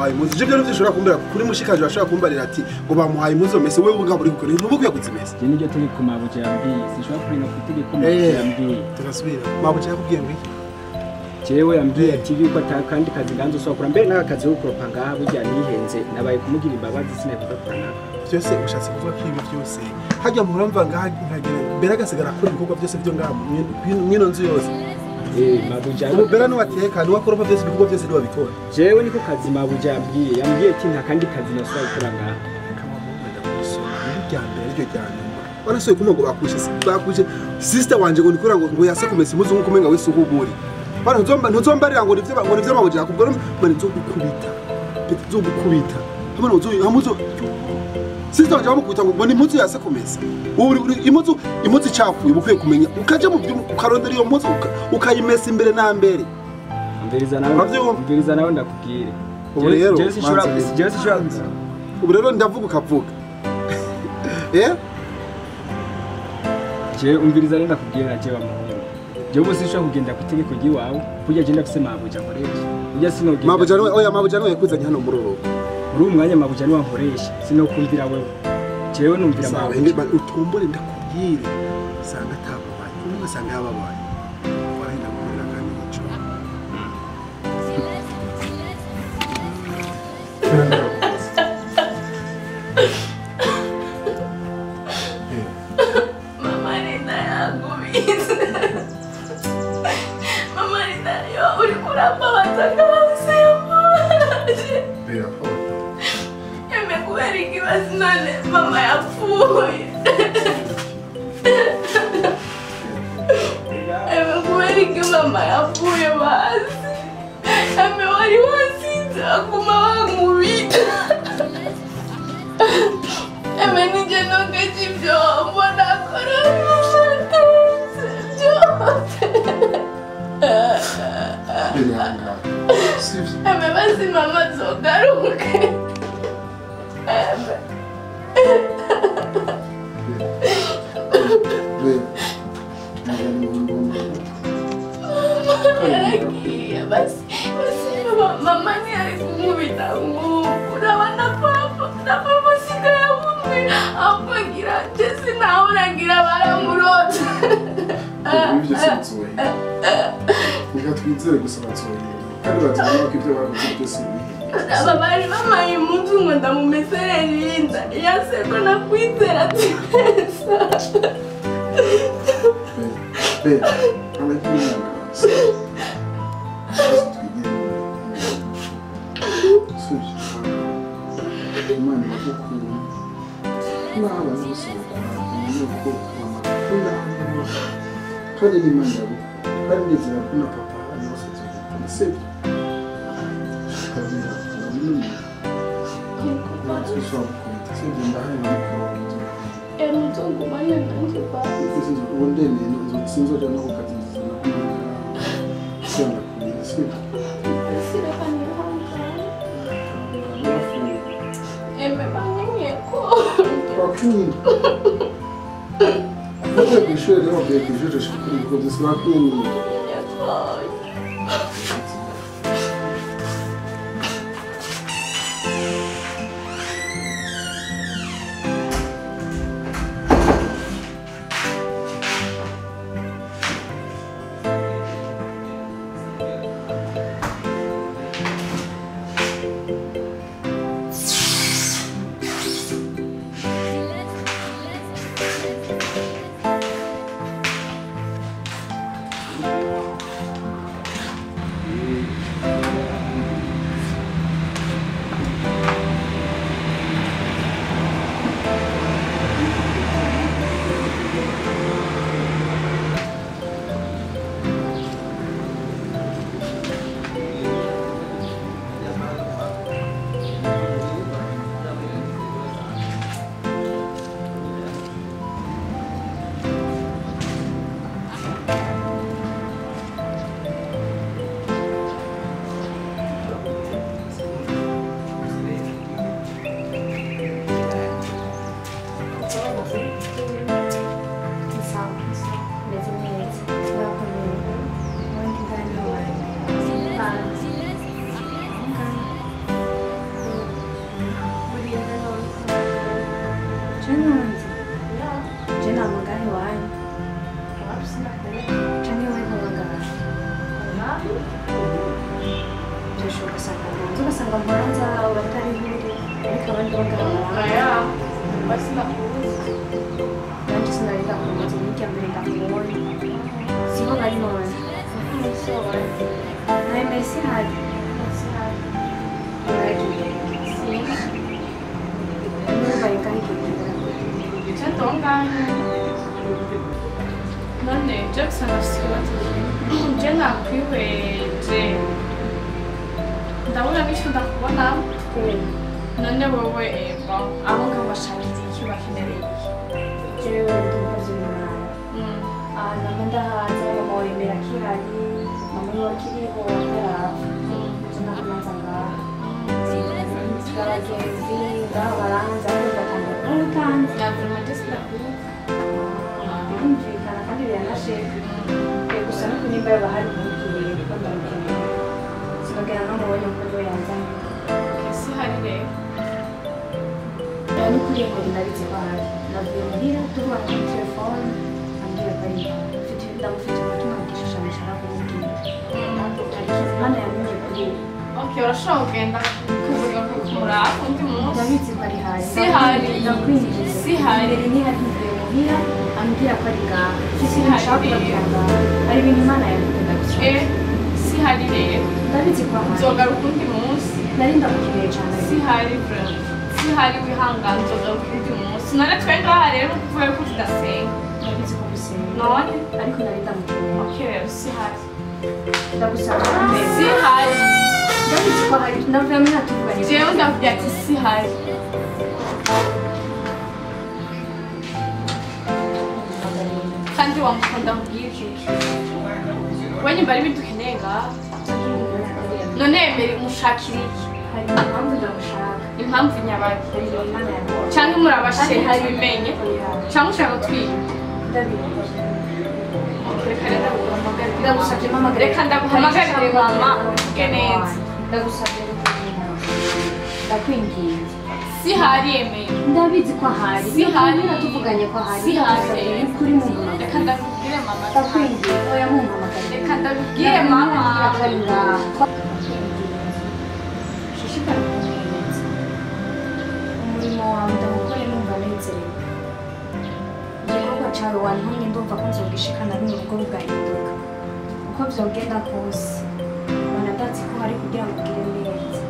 bamuhaye impuzu ivyo byo nivyo ushobora kumbwira kuri mushikaje bashobora kumbarira ati ngo bamuhaye impuzu mese wewe ubwa buri gukora ntubu kuyagutse mese je niryo tegeko mabuje yambwiye sinshobora kurenga ku itegeko Eh. mabuje yambwiye tugasubira mabuje yakubwiye ngo iki jewe yambwiye ati yuko ata kandi kazi nganzo usokora mbere n'aka kazi ko kuropa ngaha burya nihenze nabaye kumugira imbabazi sinavuga kora naka byose ushatse kuvuga ko ibi byose hajya muhora mva ngaha nkagira mbere agasigara akora ibikorwa byose byo ngaha mu- mwino nzu yose Eh, eh, mabuja. Umubera n'uwatekana wakoropa vyose ibikorwa vyose ntiwabikora jewe niko kazi mabuja yambwiye yambwiye ati nta kandi kazi nasubira gukora ngaha barashoboye kumva ngo bakwishe bakwishe sister wanje ngo nikora ngo ngo yasakomeza imuzi nk'uko umenga wese uhubure bara ntuzomba ntuzombarira ngo nivyo ngo nivyo mabuja yakubwira ngo nzogukubita pete nzogukubita hamwe nzo hamuzo wanje bamukubita ngo mbona impuzu yase kumesa. Uri uri impuzu impuzu icafuye bukwiye kumenya. Ukaje mu byo ukarondera iyo uka- ukayimesa imbere na mbere. Umviriza nawe ndakubwire. Ubu rero, ubu rero ndavuga ukavuga. Eh? Jewe umviriza rero ndakubwire na jewe amahoro jewe ubu sinshobora kugenda ku itegeko ry'iwawe? Burya je ndafise mabuje ankoresha burya sinogenda mabuje ni we oya mabuje ni we yakuzanye hano muri uru muri uwo mwanya mabuje niwe ankoresha sinokumvira wewe. Jewe numvira mabuje utumbure ndakubwire. Usanga atababaye ugasanga yababaye reka ndaguhamagarire mama neza ndagusabye ndakwinginze si hari yemeye ndabizi ko hari Si hari. tuvuganye ko hari Si hari. kuri mu mama reka ndabibwire mama ndakwinginze oya mu mama reka ndabibwire mama shishikara kumwemeza umurimo wawe ndawukore numva nezerewe igikorwa cyawe wantumye ndumva ko nzogishikana bino rugo rugahinduka uko byogenda kose ubona ko hari kugira ngo ugire neza.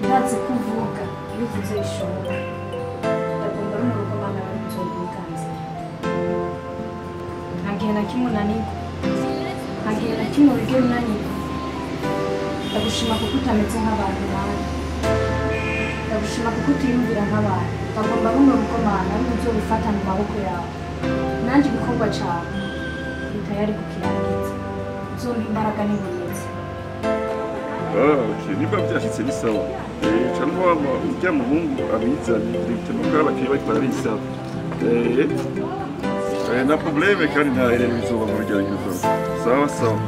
Ndatse ko uvuga iyo uvuze na kimwe unanirwa nta na kimwe wigera unanirwa ndagushima kuko utameze nk'abantu nawe. Ndagushima kuko utiyumvira nk'abantu. Bagomba runo rugo mana ari uzo bifata mu maboko yawe. Nanjye igikorwa cyawe. Ni tayari uzumva imbaraga ok niba byashyitse Eh, cyangwa waba ujya muhungu abizanye bituma ko abakiriya bariko barabisaba na probleme kandi nta mu rujya nyuzo sawa sawa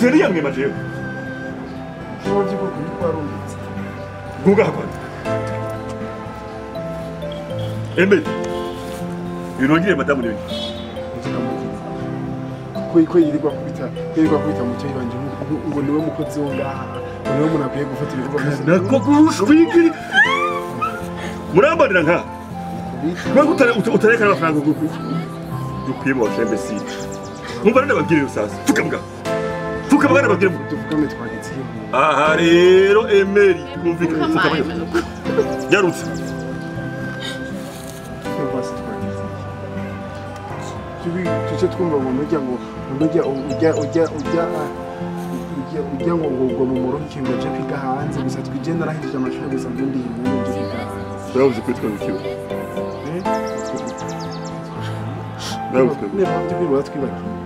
Siyandi yamwe majeyo. ushobora by'ubwoko niko warumvise Guga hakwana. Embe. Irongire madamu ni we. ko ko yirirwa kubita yirirwa kubita mu cyayi banje ngo ni we mukozi wo ngaha ngo ni we umuntu akwiye gufata ibikorwa Nako gushwigiri. Murambarira nka. Kwa gutare utareka amafaranga gugu. Dukwibo shembe si. Mumva none babwire sasa. Fuka mbwa nababwire. tuvugame twageze igihe Aha rero Emeri kumvikana fuka mbwa. Yarutse. tubi- tuce twumva ngo nujya ngo nujya ujya ujya ujya ujya ujya ngo ngo ngo mu muruki ngo aje kwiga hanze. Gusa twije narahinduje amashuri gusa ngo ndi mu nje kwiga hanze. Urabuze kwitwa mukiwe urabuze kwitwa niba by'ukuri batwibagiye Ah,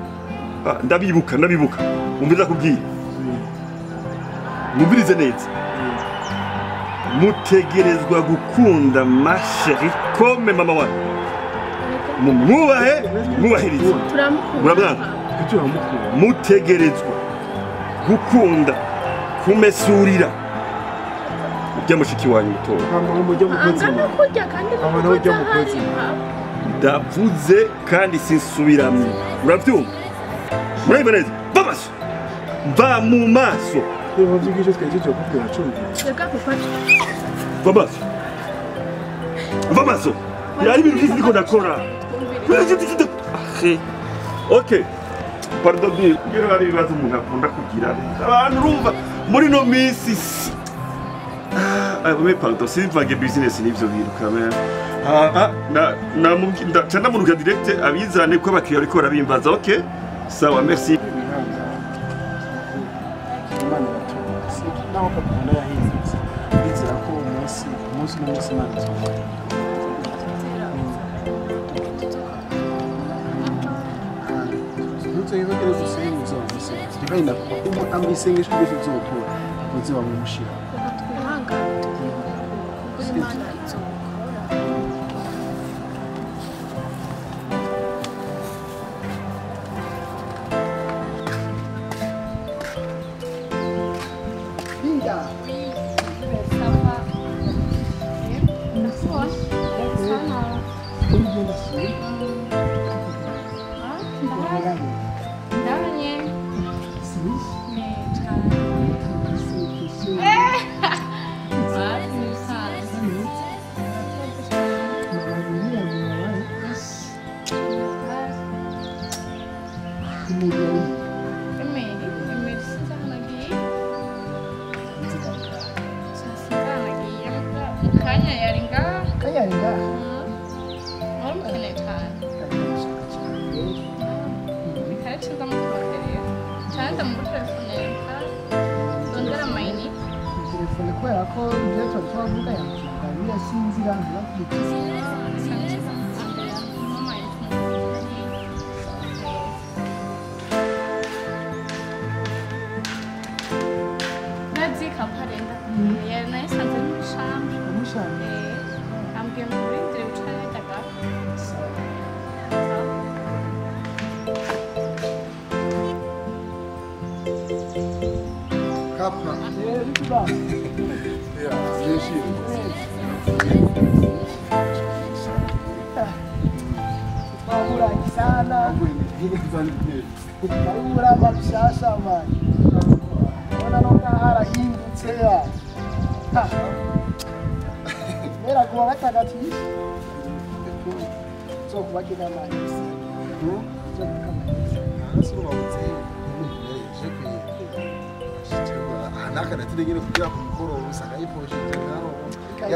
ndabibuka ndabibuka. Umviriza kubwira mumvirize neza. Mutegerezwa gukunda masheri kome mama wanyu mumwubahe mwubahirize. Uramukunda mutegerezwa gukunda kumesurira. Ujya mushiki wanyu mutora kurya kandi Aba nawe Vem, beleza. Vamos! Vamos, Márcio! Eu vou seguir jusqu'à ici, tu vas comprendre la chose. D'accord, pourquoi Vamos! Vamos! Il arrive une visite qu'on d'accord. Ok. Pardon, ngero ari ibibazo umuntu akunda kugira abantu urumva muri no minsi me pardon simvange business n'ivyo bintu kamera aha namubwira ndamuruka direct abizane ko abakiriya bariko barabimbaza okay sawa merci. Umunsi n'umunsi imana ntuzoyibagire gusenga uzomusenya divayina kuko ambisengesho byose uzotora uzoba mu mushira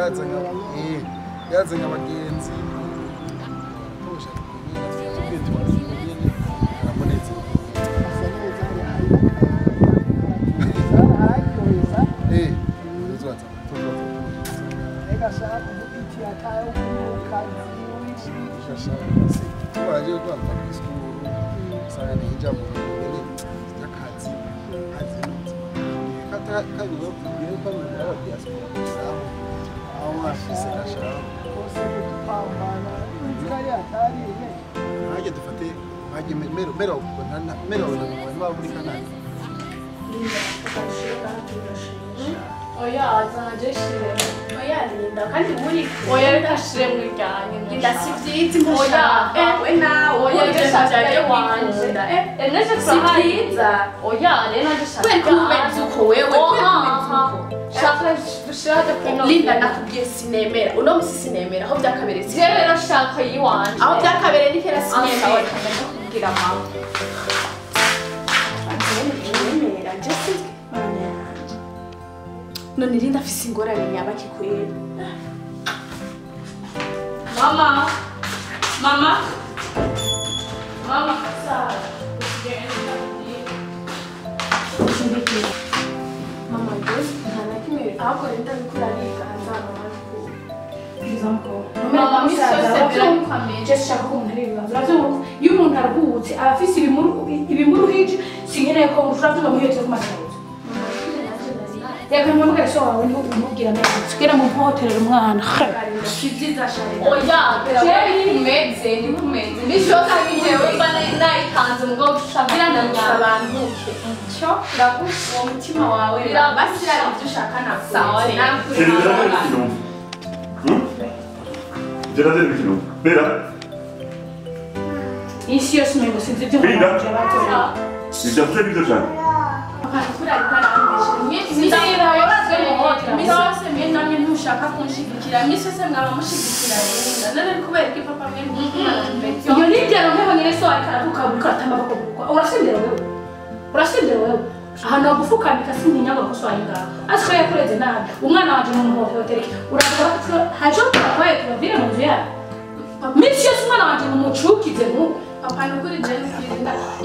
yadzenga eh, yadzenga vakenzi два вулкана. Oya azaca şimdi. Oya linda. Kandi muri. Oya kashemwe cyane. Linda sivyiti oya. Wena oya gashakaye wanje. Eh, naje kurahariza. Oya rena dushaka. Kwe kubezuko wewe kwe kubezuko. Shaka dushaka kwino. Linda nakubwiye sinemera. Uno musi sinemera aho byakaberetse. Rero shaka yiwanje. Aho byakabereye ni kera sinemera. Aho kugira mama. none irindi afise ingorane yaba kikwera mama. Mama. Mama. Mama rwose nta não kimwe ahubwo rero bikurarika hazaza amajwi não umuntu aruhutse aba afise ibimuruhije sinkeneye não umuntu ushobora kuba mwiyotewe ku masaro reka so wawe ni ho umubwira neza tugere mu mpohoterera umwana si byiza sharira oya ndikumeze ndikumeze bishoka njyewe mba nayitanze mu bwo kugira ngo gushabira abantuke cyo ndaguha uwo mutima wawe basira ibyo ushaka rero. rero ikintu gereza rero ikintu bera isi yose umengo sinzi ibyo Binda. umwana batora bidavuze n'ibyo cyane ntushaka kunshigikira mwese yose mwaba mushigikira rero none kubera ko papa mwe iyo ni ibyaro nk'aho nyine so ariko aravuka bukata amaboko bukwa urasindira wewe urasindira wewe ahantu hagufukamika sintinya ngo gusa ngaho asiko yakureze nabi umwana wanje ni umuhohoteri uravuga ko haje twabaye tubavire mu nzu yawe minsi yose umwana wanje ni umucukize nk'uko papa ni ukuri jeni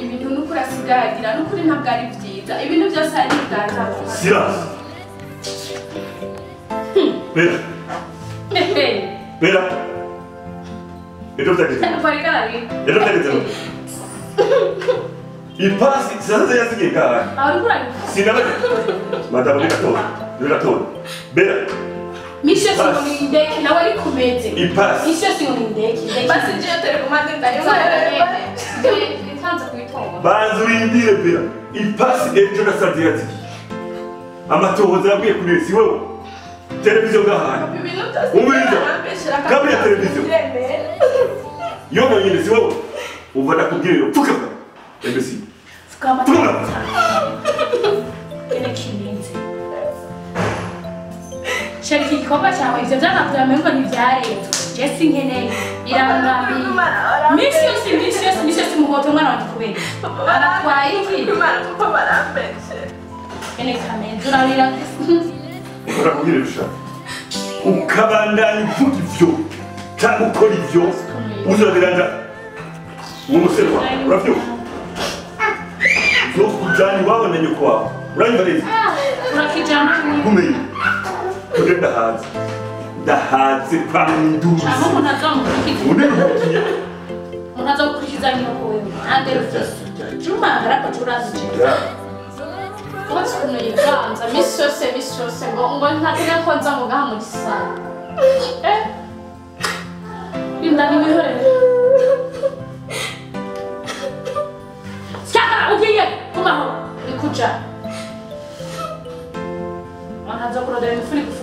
ibintu ni ukuri asigaragira ni ukuri ntabwo ari byiza 진짜 이 윈도우 자스 아닙니까? 싫어! 베라! 베라! 이렇게 되겠지? 발가락이 이렇게 되겠지? 이파스 자세히 하시니까 아 얼굴 아니고 시나가 맞아 보니까 톤 누가 톤 베라 misi yose ipasi ejo nasabye yaziki amatohoza yabwiye kuneza iwewe televiziyo bw'ahantu umuriza kabiri ya televiziyo. Yoba nyine si wowe umva ndakubwiye yo pfuka mbese pfuka shari iki gikorwa cyawe ivyo byanakuramye ngo ntibyarezwe jesi nkeneye irangambiye minsi yose minsi yose minsi yose umuhoto umwana wanjye kubera aratwaye iki? ene kamenzi urarira urakubwira rusha ukabandanya uvuga ivyo cyangwa ukora ivyo uzabiranja mu musore wawe uravyumva zo kujana iwawe na nyoko wawe. Uranyumva neza? Urakijana kumenya. Put the hands. The hands in que é? unatoa mkuki. Unarudia. Unatoa kukiza é wewe. Ande Chuma rapa turazi. What's for me? é misose misose ngo ngo ntatira konza o que é? Indani mihore. Skaka ugiye kumaho. Nikuja. Wanaanza kurodea mifuli kufu.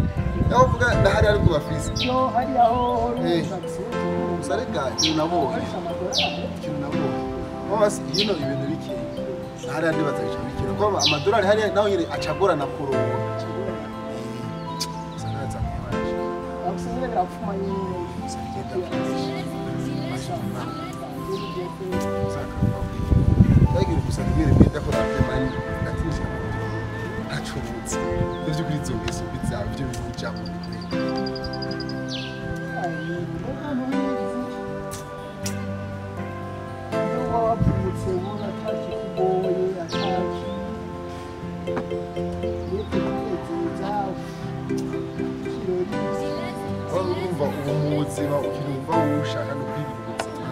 aho uvuga ndahari ari eh. kubafise gusa reka ikintu nabonye ikintu nabonye. Basi hino ibintu bike. Hari andi bazabica bikira kuko amadolari hariya nawe nyine acagorana kuronka Thank you. pizza. Deve ter pizza, isso, pizza, deve ter pizza. Aí, porra, não é Eu vou lá pro segunda tarde que boa aí, a tarde. Eu tenho pizza, tirou isso. urumva uwo muzima ukirumva ushaka no kwiga ubuzima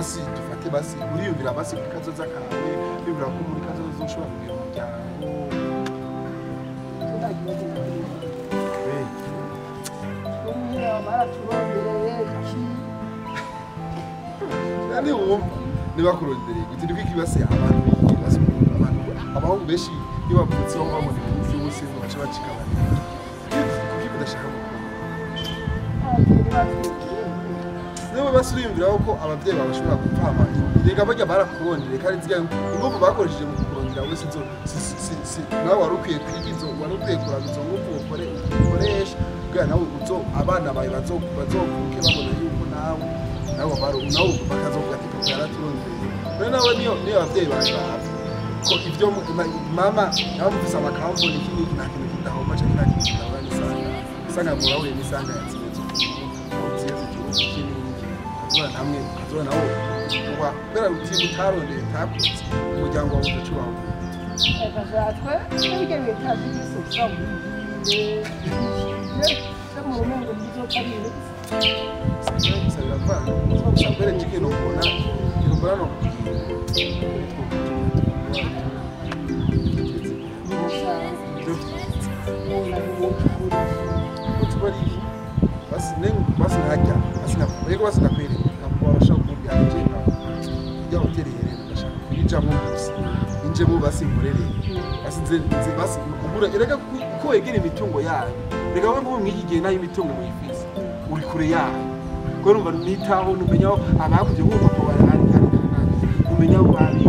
basi tufate basi uriyumvira basi imikazo z'akawe uriyumvira ko muri kazo zoshobora kugira umuryango nani wumva nibakurondereye gute niko ikibazo abantu bikibazo abantu abahungu benshi iyo bavutseho babona ibintu byose baca bacika bari kuko udashaka gukora niba basubiyumviraho ko ababyeyi bawe bashobora gupfa amajwi reka bajya barakurondere kandi ziriya ingufu bakoresheje mu kukurondera wese si- nawe wari ukwiye kwiga izo wari ukwiye kuraba izo ngufu ukore- ukoresha kugira nawe uzo abana bawe bazo- bazovuke babona yuko nawe nawe nawe bakazovuga ati papa yaraturondeye rero nawe niyo niyo ababyeyi bawe bapfa ko ibyo mama nawe mufise amakamboni iki n'iki nta kintu kidahoma canke nta kintu kidahura n'isanga isanga murahuye n'isanga yatsinze igihugu azura namwe azura nawe kuba kubera uti utarondeye utakutse umuryango wawe udacubaho bazatwe n'ibyo bita by'isi usabwe se mu rumengo bizokarire sabira kwa sabira chikintu ubona ubona no basi nengu basi haja basi na yego basi na kweli ndakagenda ija hoteri here ndakashanda kuitamo musi injemo basinkorereye basimbura reka kubegera imitungo yayo reka wemba mwiki gihe nayo imitungo muyifize uri kure yayo kuko numva nitaho numenya aho abakuze bumva ko barahari kandi numenya aho babi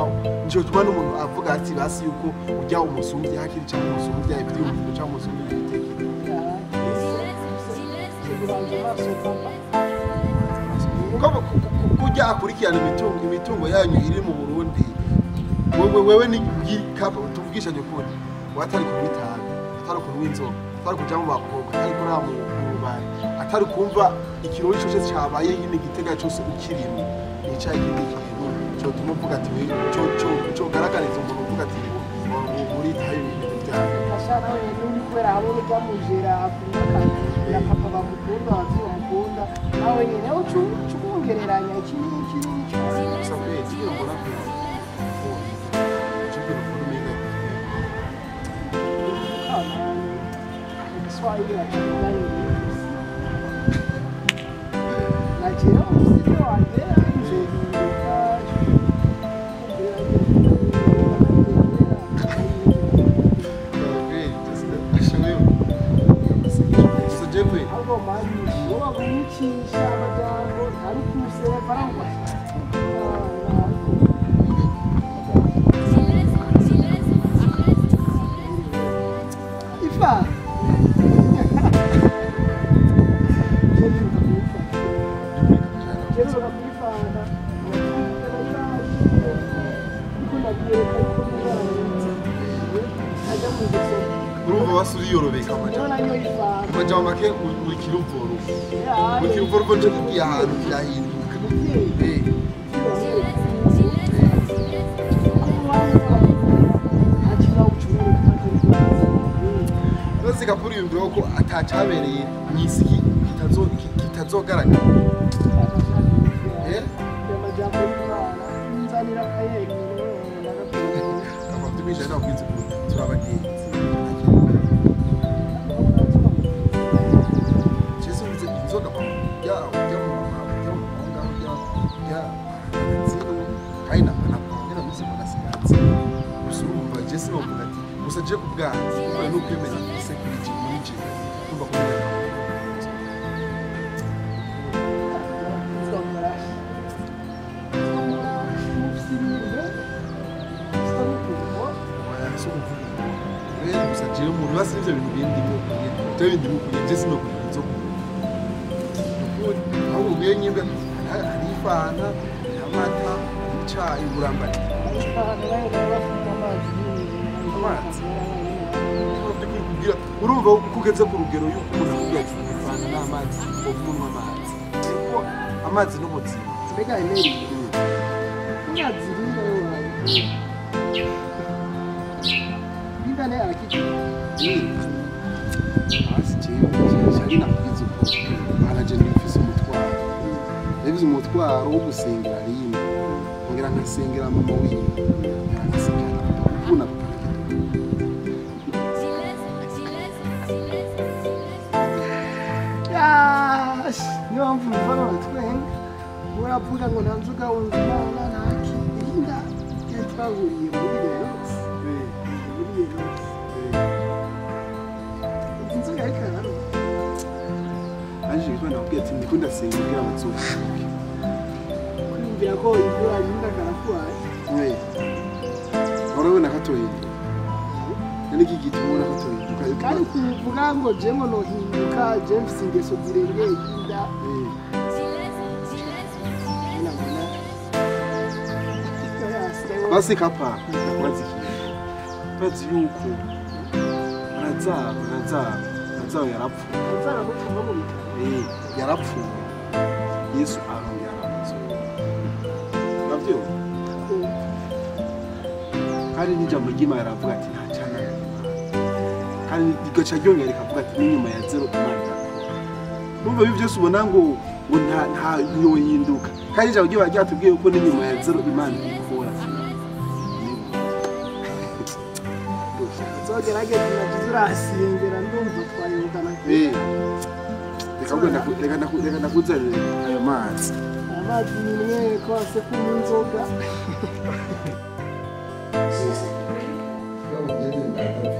kubaho nicyo gituma n'umuntu avuga ati basi yuko ujya umusumbya hakiri cyane umusumbya ibyiyumviro cyangwa umusumbya ibitekerezo kujya akurikirana imitungo imitungo yanyu iri mu burundi wewe tuvugishaje ukuri watari kubitanga atari ukuntu w'inzoga atari kujya mu bakobwa atari kurara mu bubari atari kumva ikirori cyose cyabaye nyine igitega cyose ukirimo nicaye ikindi gihe 저 두목부 같은 저저저 가라간에서 두목부 같은 거 우리 다이 A senhora não liberava o que a mulher apunha, ela papava bunda, a tinha uma bunda. A menina é o tio, tio Eu guerreira, né? Tio, tio, tio. Sabe, tio, eu vou na frente. Tio, eu vou no meio da. Ah, mano. Só aí, ó. alula ini nozikapurimbiroko atacyabereye mu isi urumva ko ugeze ku rugero y'uko umuntu akubwira ati ifanta n'amazi umunwa amazi kuko amazi n'ubuzima mbega emeri unazirinda wewe linda naye arakijua hasi jewe cyari nakugeze uko haraje nifise umutwaro nabize umutwaro wo gusengera rimwe ngera nkasengera mama wiwe yo mfano wetwenga urapfuka ngo ndanzuka unzimana naki inda yatwahuriye muri rero muri rero inzoga y'ikararo aje yitwa nakubwiye ati ndiko ndasenga kugira ngo nzubake kwiyumvira ko imvura yinda karafuhaye urabona katoyinda niki gitumona kutoyinduka kandi kuvuga ngo je ngo nohinduka je mfise ingeso zirengeye inda basi kapa nakubazikiye bazi yuko razaro razaro razaro yarapfuye yarapfuye yesu arongera aramuzuye navyo kandi n'ijambo ry'imana aravuga ati? Rigaca ryongera rikavuga ati n'inyuma ya zero imana. Numva ibi byose ubona ngo ngo nta nta yohinduka kandi ijambo ry'imana ryatubwiye ko n'inyuma ya zero imana ikora zogerageza nagize urasengera ndumva twayihutana Eh, reka ndakuzanire ayo mazi amazi ni kose kunywa inzoga Kina filme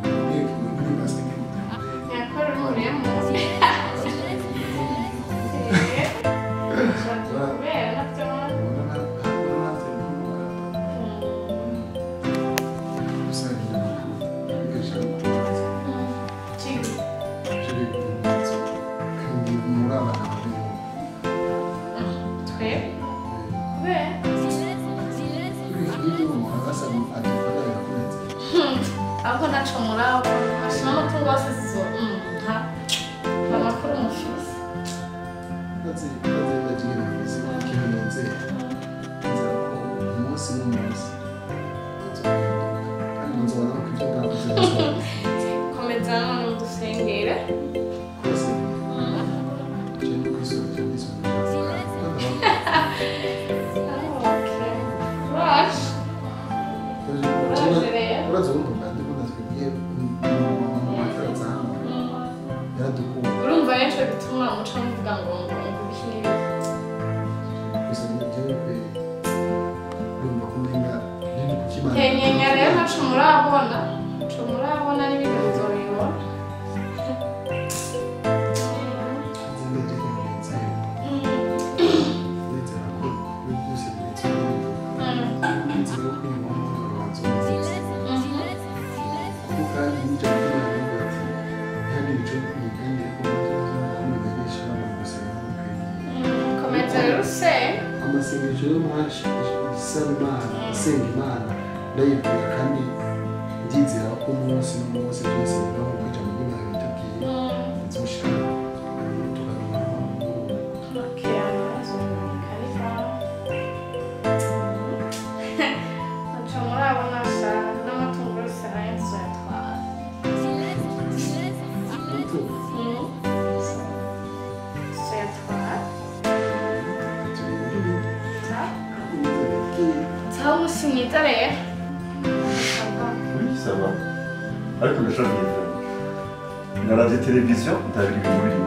télévision d'Avili Mouli.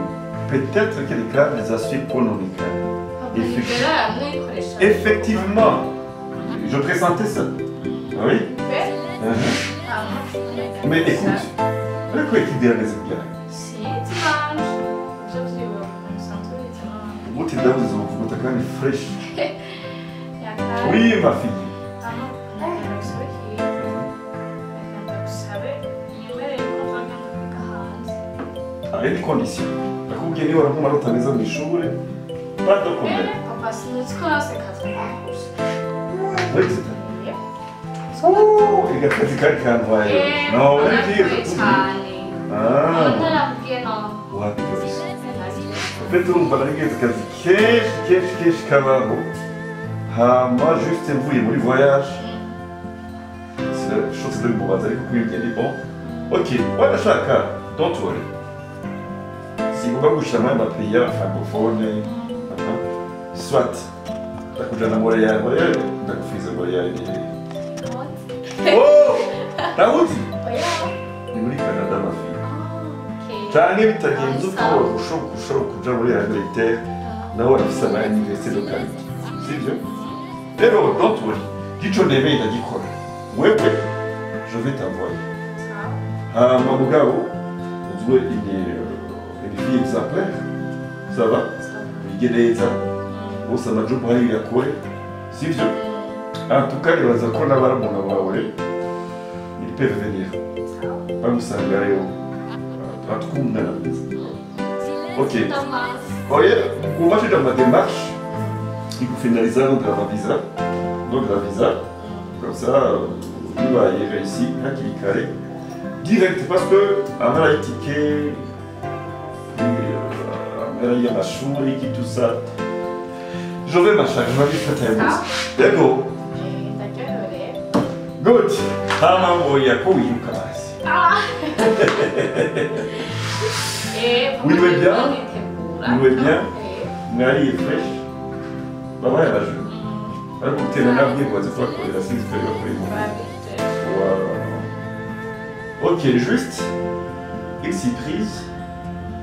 Peut-être quelqu'un les a su pronomiquer. Effectivement, je pressentais ça. Ah oui? Mhm. Mais écoute, le quoi est tu donnes. Oui, ma fille. O que é que você quer? O que é que você analisando šúry. Pra to kúme. Papa, si nocko que kazal na kúsku. Vy chcete? Nie. Uuu, que kazi kajka anvajú. Nie, ona kúme čáni. Áno. O que é que tu balegiet kazi kéš, kéš, kéš kamaru. A ma que vú je môj vojáž. Šo sa to que zarekúkujem nie, nebo? Ok, vajda šáka. Don't worry. Sigomba gushyiramo aya mapeyi y'abafangophone swat ndakujana ndagufiza montreal ni oh! Ntawuzi ni muri canada mafi canke bitagenze uko ushobora kuja muri angleterre naho barafise ama université locale sivyo rero don't worry gico ndemeye ndagikora wewe je vais t'envoyer. Hama mugabo uzwe ini Hivi exemplaire, hein. ça va. Bigeneeza bose amajugu harira kure sivyo antukanye baza ko n'abarumuna bawe ni pervenir bamusanga rero batukundana ok. Voyez on va dans ma démarche. Il vous finalise donc la visa. Donc la visa. Comme ça euh, il va y réussir hein, à cliquer direct parce que on a les tickets kuangalia mashule kitu saa Jove mashaka mabifata yavuze yego good. nta mpamvu yakuwiruka basi wiwe bya wiwe bya mwariye fresh baba yabajwe ariko bitewe n'abwirirwa zizakorera sinzi ko kuri mu ok. Juste. X prise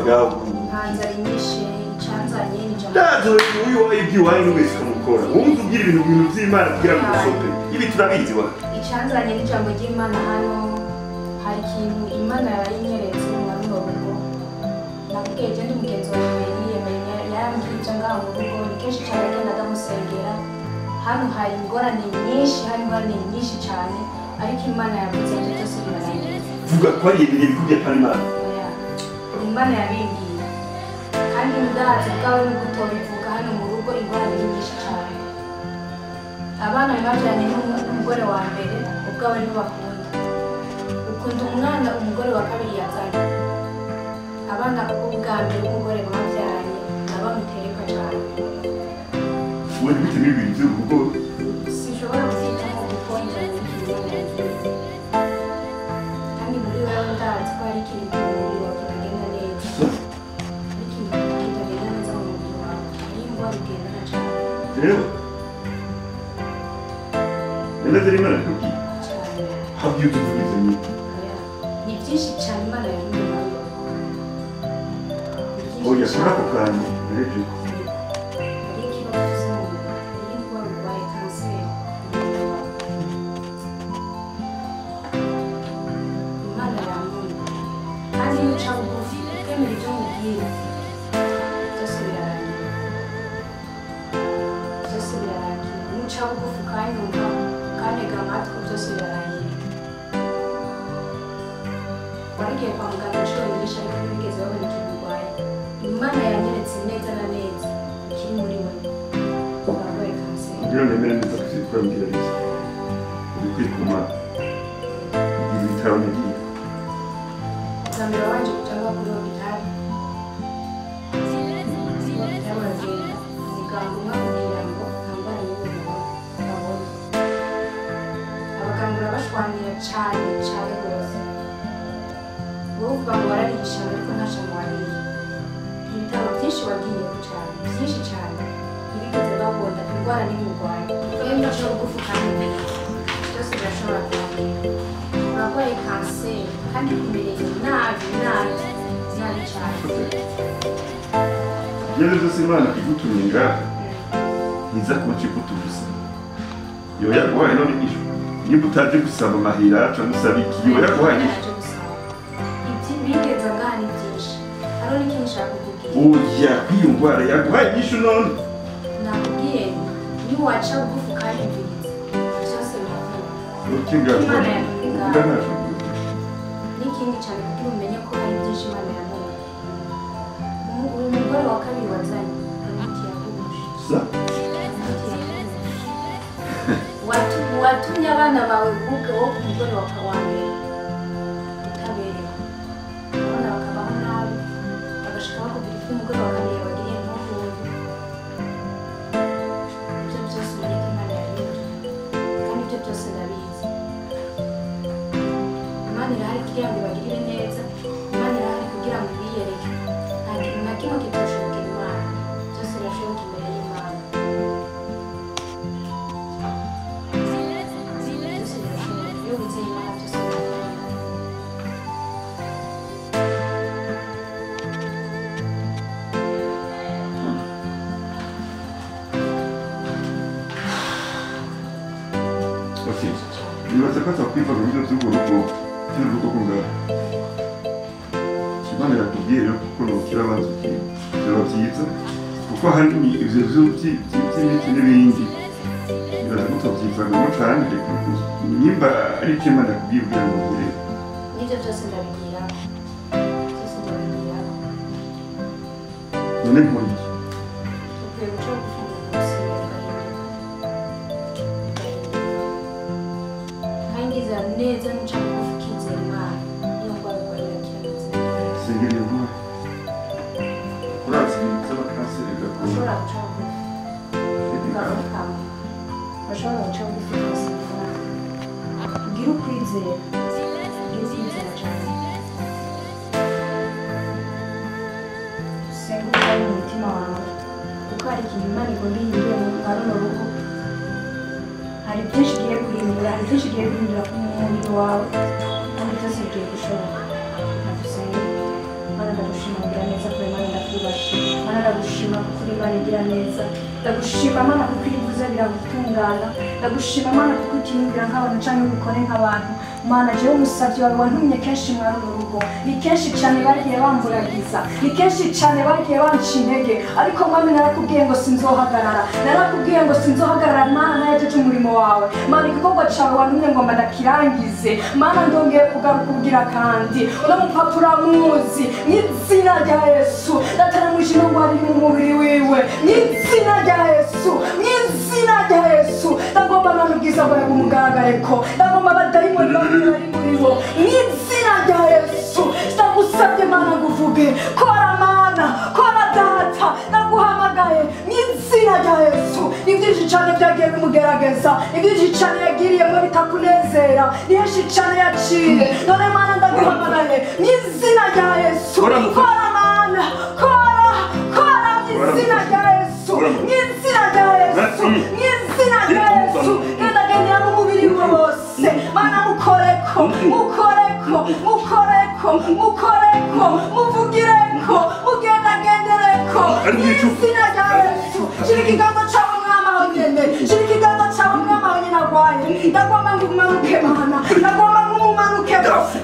n'ijambo ndazo uyu iby'iwanyu n'ubese ukamukora wumva ubwira ibintu bintu by'imana kugira ngo usope ibi turabizi wa? Icanzanye n'ijambo ry'imana hano hari ikintu imana yarayinyeretse mu rugo rugo nakubwiye je ndi mugenzi wa yemeri yemeri yarambwiye ibyo ngaho mu rugo ni kenshi cyane yagendaga musengera hano hari ingorane nyinshi hari ingorane nyinshi cyane ariko imana yavuze ibyo byose birarangiye vuga ko ari ibintu bikubye kandi imana Oya, imana yabimbwiye kandi ndazi bwawe nubwo utobivuga hano mu rugo ingorane ni nyinshi cyane. Abana babyaranye n'umu- n'umugore wa mbere ubwabo nibo bakunda ukunda umwana umugore wa kabiri yazanye abana ubwa mbere b'umugore babyaranye nabo bamutereka cyane. Bitewe n'ibintu by'urugo? Sinshobora kubyitaho. 여러분 예를 들면 흑기 How beautiful is 거기에 소라고 가는 예를 들면 miliyoni ebyiri z'abaturage buri kwikuma ibitaro n'igihe muganga wanje kuchanga kuri hopitali yamaze muganga umwe kugira ngo ntambara y'ubuzima babone abaganga urabashwanira cane cane rwose wovuga ngo bararisha ariko ntashamo wariye ibitaro byinshi wagiye kucana byinshi cane ntibigeze babona indwara n'imwe ibyo byose imana igutumye ngaha ntiza kuba ucika yaguhaye none ijwi niba utaje gusaba amahira cyangwa usaba iki yoya yaguhaye oya kwiyo ndwara yaguhaye inyishu none nakubwiye niwaca bugufi kandi mbiriza byose biravuga umenye ko hari byinshi imana yamuha Umu- uyu mugore wa umuti yakuguje sa Watu- watumye abana bawe ubwe wo ku mugore ngaho. Imana irakubwiye rero kuko nukira abanza ukiga. Byaba byiza kuko ahanini ibyo by'imiti n'ibindi bibaza ko utabyivangamo cyane reka nimba ari icyo Imana yakubwiye kugira ngo ugire n'ibyo byose ndabigira byose ndabigira none nkora ndagushima mana kuko iyo uvuze biragutungana ndagushima mana kuko utiyumvira nk'abantu cyangwa ubikore nk'abantu. Mana jewe umusavyi wawe wantumye kenshi mwari uru rugo. Ni kenshi cyane bagiye bamburagiza. Ni kenshi cyane bagiye banca intege. Ariko mwami narakubwiye ngo sinzohagarara. Narakubwiye ngo sinzohagarara mana nayejeje umurimo wawe. Mana igikorwa cawe wantumye ngo mba ndakirangize. Mana ndongeye kugaruka ubwira kandi. Uno mupapuro amuzi. N'izina rya yesu. Dataramuje no wari mu mubiri wiwe. N'izina rya yesu. Ndagomba none ubwiza bwawe bumugaragare ko ndagomba abadayimoni bamwe bari muri bo n'izina rya yesu. Ndagusabye mana nguvuge. Kora mana kora data. Ndaguhamagaye n'izina rya yesu. Ni byinshi cyane byagiye bimugerageza. Ni byinshi cyane yagiriyemo bitakunezera ni henshi cyane yaciye none mana ndaguhamagaye. N'izina rya yesu. Kora mu- kora mana. Kora kora n'izina rya yesu. N'izina mukoreko mukoreko muvugireko mugendagendereko n'izina rya yesu shira ikiganza cyawe mwama nyene shira ikiganza cyawe mwama aho nyene arwaye ndagomba ngo umanuke mana ndagomba ngo umumanuke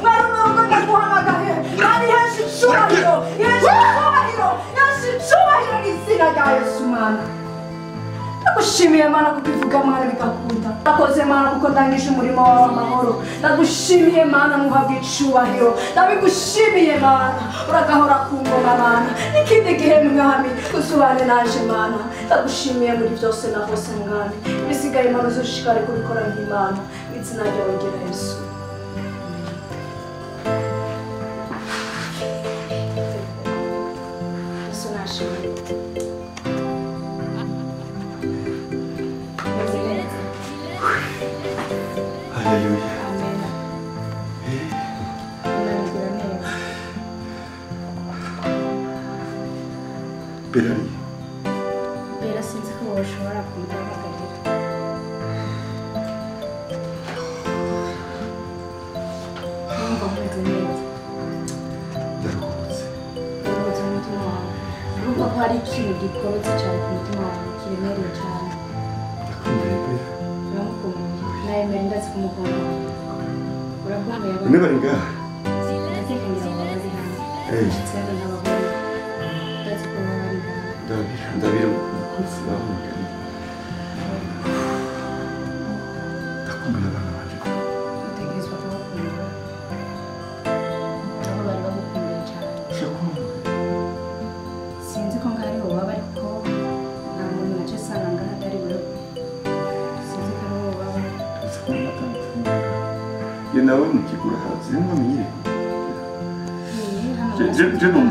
mwari uru rugo ndaguhamagaye hari henshi icubahiro henshi icubahiro henshi icubahiro n'izina rya yesu mana ndagushimiye mana kuko ivuga mana bigakunda ndakoze mana kuko ndangije umurimo wawe amahoro ndagushimiye mana muhabwa icubahiro ndabigushimiye mana uragahora ku ngoma mana n'ikindi gihe mwami usubane naje mana ndagushimiye muri byose na hose mwami bisigaye mana uzushikare kubikora nk'imana mu izina ryawe yesu yesu. Hallelujah.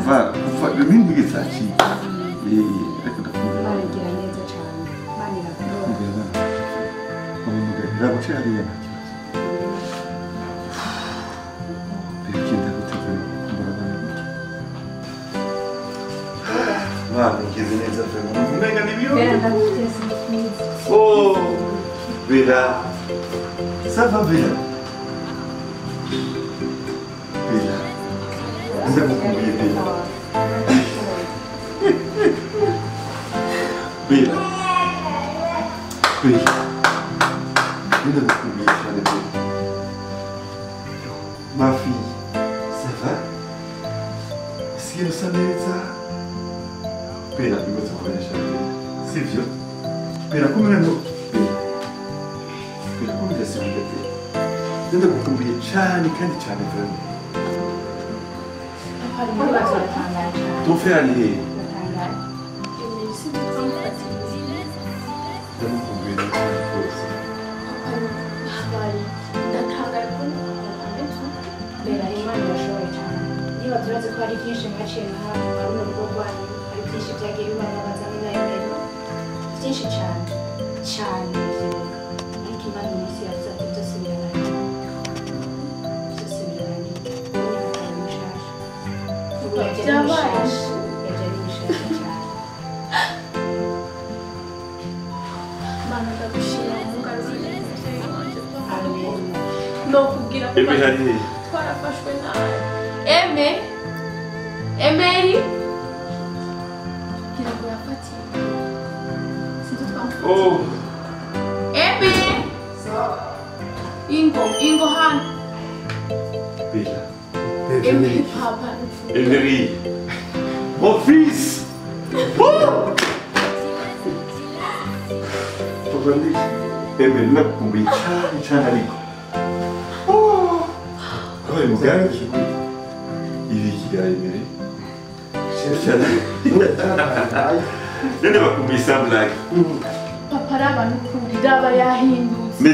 fa, fa quindi che facci? E, ecco da fuori. Ma anche la mezza c'è, ma ne la Come mi vedi, la voce la devi avanti. Perché da tutti quelli che guardano Guarda che venezza fermo, non mega di mio. Oh, veda, sa va bene.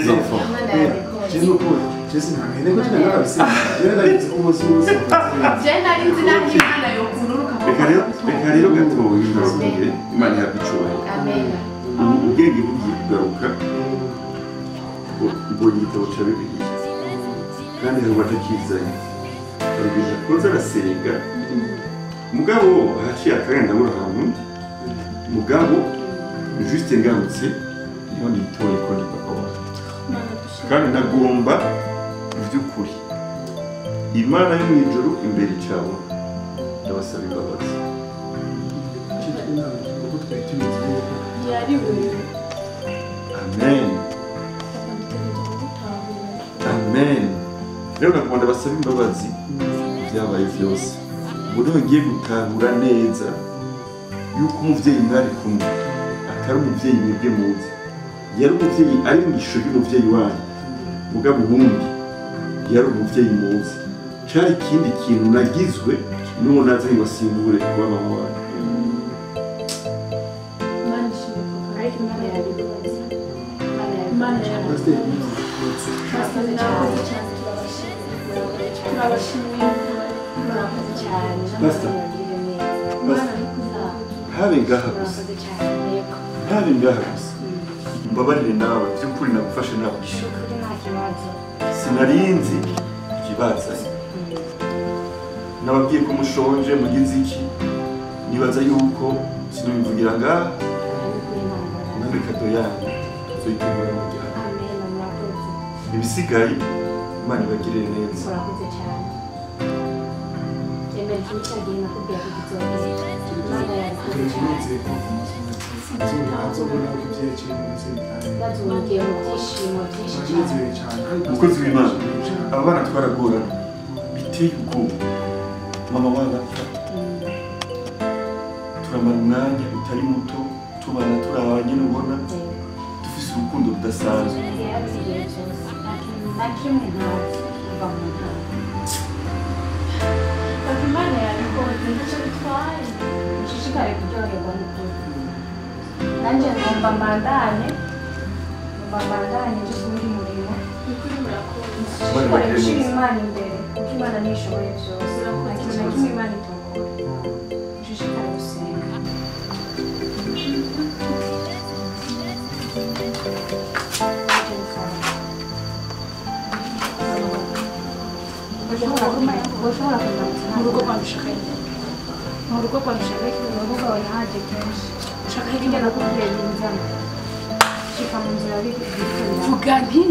Enfants. Imana yabikoze. Jesi n'ukuri Jesi nta nkene ko kina narabise Jesi ndabizi ko umunsi wose je nari nzi naho imana yokururuka Reka rero ndababwire Imana ihabwe icyubahiro. Ubwenge bugiye kugaruka. Mbonye igitabo cya Bibiliya. Kandi hari uwatakizanye. Arabwira koza arasenga. Mugabo haciye akanya ndabura ahantu. Mugabo juste ngarutse ni ho nitoye ko ni papa wawe. kandi ndagomba mu by'ukuri imana yo mu ijoro imbere icabo ndabasaba imbabazi cyitwa amen. Rero nagomba ndabasaba imbabazi. Byabaye byose. Ubu ni ho ngiye gutahura neza yuko umubyeyi mwari kumwe. Atari umubyeyi mwebwe muzi yari umubyeyi ari mu ishusho y'umubyeyi wanyu. Mugabo ubundi yari umubyeyi muzi cyari ikindi kintu nagizwe n'uwo naza ngo asimbure kuba wanyu turabashimiye Murakoze cyane. Basta. Habe ngaha gusa habe ngaha gusa mbabarire nawe by'ukuri nagufashe nawe sinarinzi ikibazanye nababwiye ko mushonje mugize iki nibaza yuko sinabivugira ngaha Ukuri ntambara. muri kado yanyu tuyitegura mu gihe ibisigaye mani ibagirire neza. W'imana. Aba bana twaragorana biteye ubwoba mama wagapfa turamara umwanya utari muto tubana turi abanye ubona dufise urukundo rudasanzwe. накинена вовнутрь. Так внимание, какое ты начал тварь. Чичика я купила его на пульт. Нанже, он бомбардане. Бомбардане, то есть мури мурима. Чичика я купила маленькая. Кима на ней шуэцо. Кима на кима маленькая. Чичика я купила. Thank you. Gusenga ushobora kundamutsa Mu rugo kwa Mushakaye. Mu rugo kwa Mushakaye. urubuga wawe haje kenshi Mushakaye hirya hirya no kubwira inzara shika mu nzira bikurira vuga nti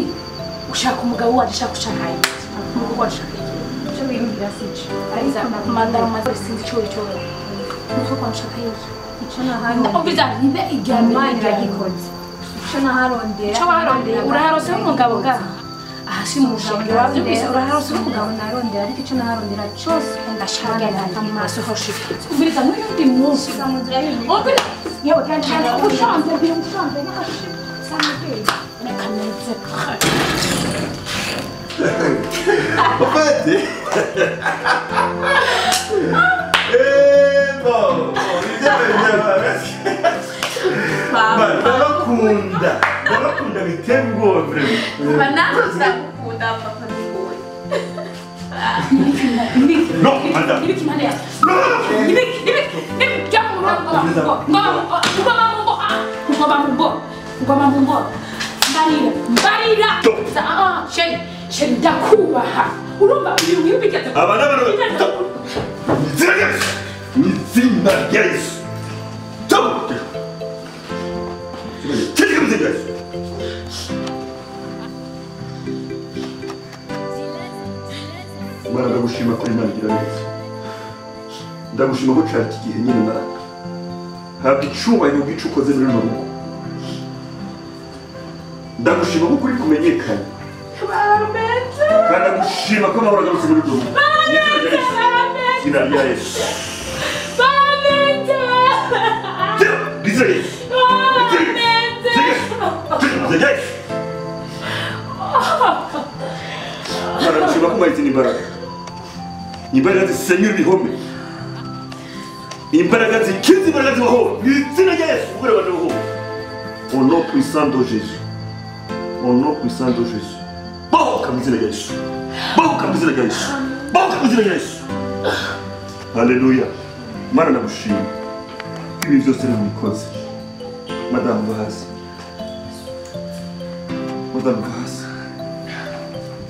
ushaka umugabo wacu ushaka ushaka iki mu rugo kwa Mushakaye. icyo biyumvira si cyo Ariza mandara maze sinzi cyo cyo. Rugo kwa Mushakaye. icyo naharondera Umviza nibe igame imana iragikoze icyo naharondera Cyo warondeye uraharose umugabo ga. გაშიმუშავდა ის რას რო გავანარონდა რიქი ჩანარონდა რა ჩოს და შარგენა ამას ხოში. უბრალოდ ანუ იმდი მოს. გამოძრაი ოპერ იო კანჩანა უშანდა უშანდა ნახში სამი მეკანზე ხარ ოპეტი ებო იდა მედა მაგრამ რა ქუნდა რა ქუნდა გითემ გობრე მაგრამ ნახოს და Damen noch mal Yes! Don't! Take him to this! Mana ndagushima kuri Imana igira neza ndagushima ko cari iki gihe nyine na habwa icyubahiro bw'icyo ukoze muri runo rugo ndagushima kuko uri kumenyekana kandi ndagushima ko amahoro agarutse muri runo rugo izina rya yesu izina rya yesu izina rya yesu Mana ndagushima ko mwahitse n'imbaraga imbaraga zisenyura ibihome imbaraga zikiza imbaraga zibaho mu izina rya yesu ubwo abantu baho au nom puissant de jésus. Au nom puissant de jésus. Bohoka mu izina rya yesu. Bohoka mu izina rya yesu. Bohoka mu izina rya yesu. Haleluya mana ndagushima ibi byose nabikoze madamu va hasi madamu va hasi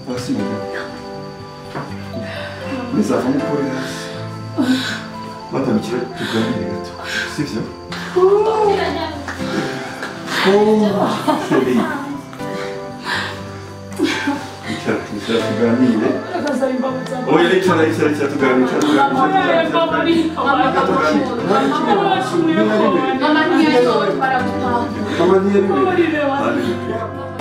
hasi madamu nous avons couru. Madame, tu vas te gagner les gâteaux. C'est bien. Oh, madame. Oh, ママにやるよ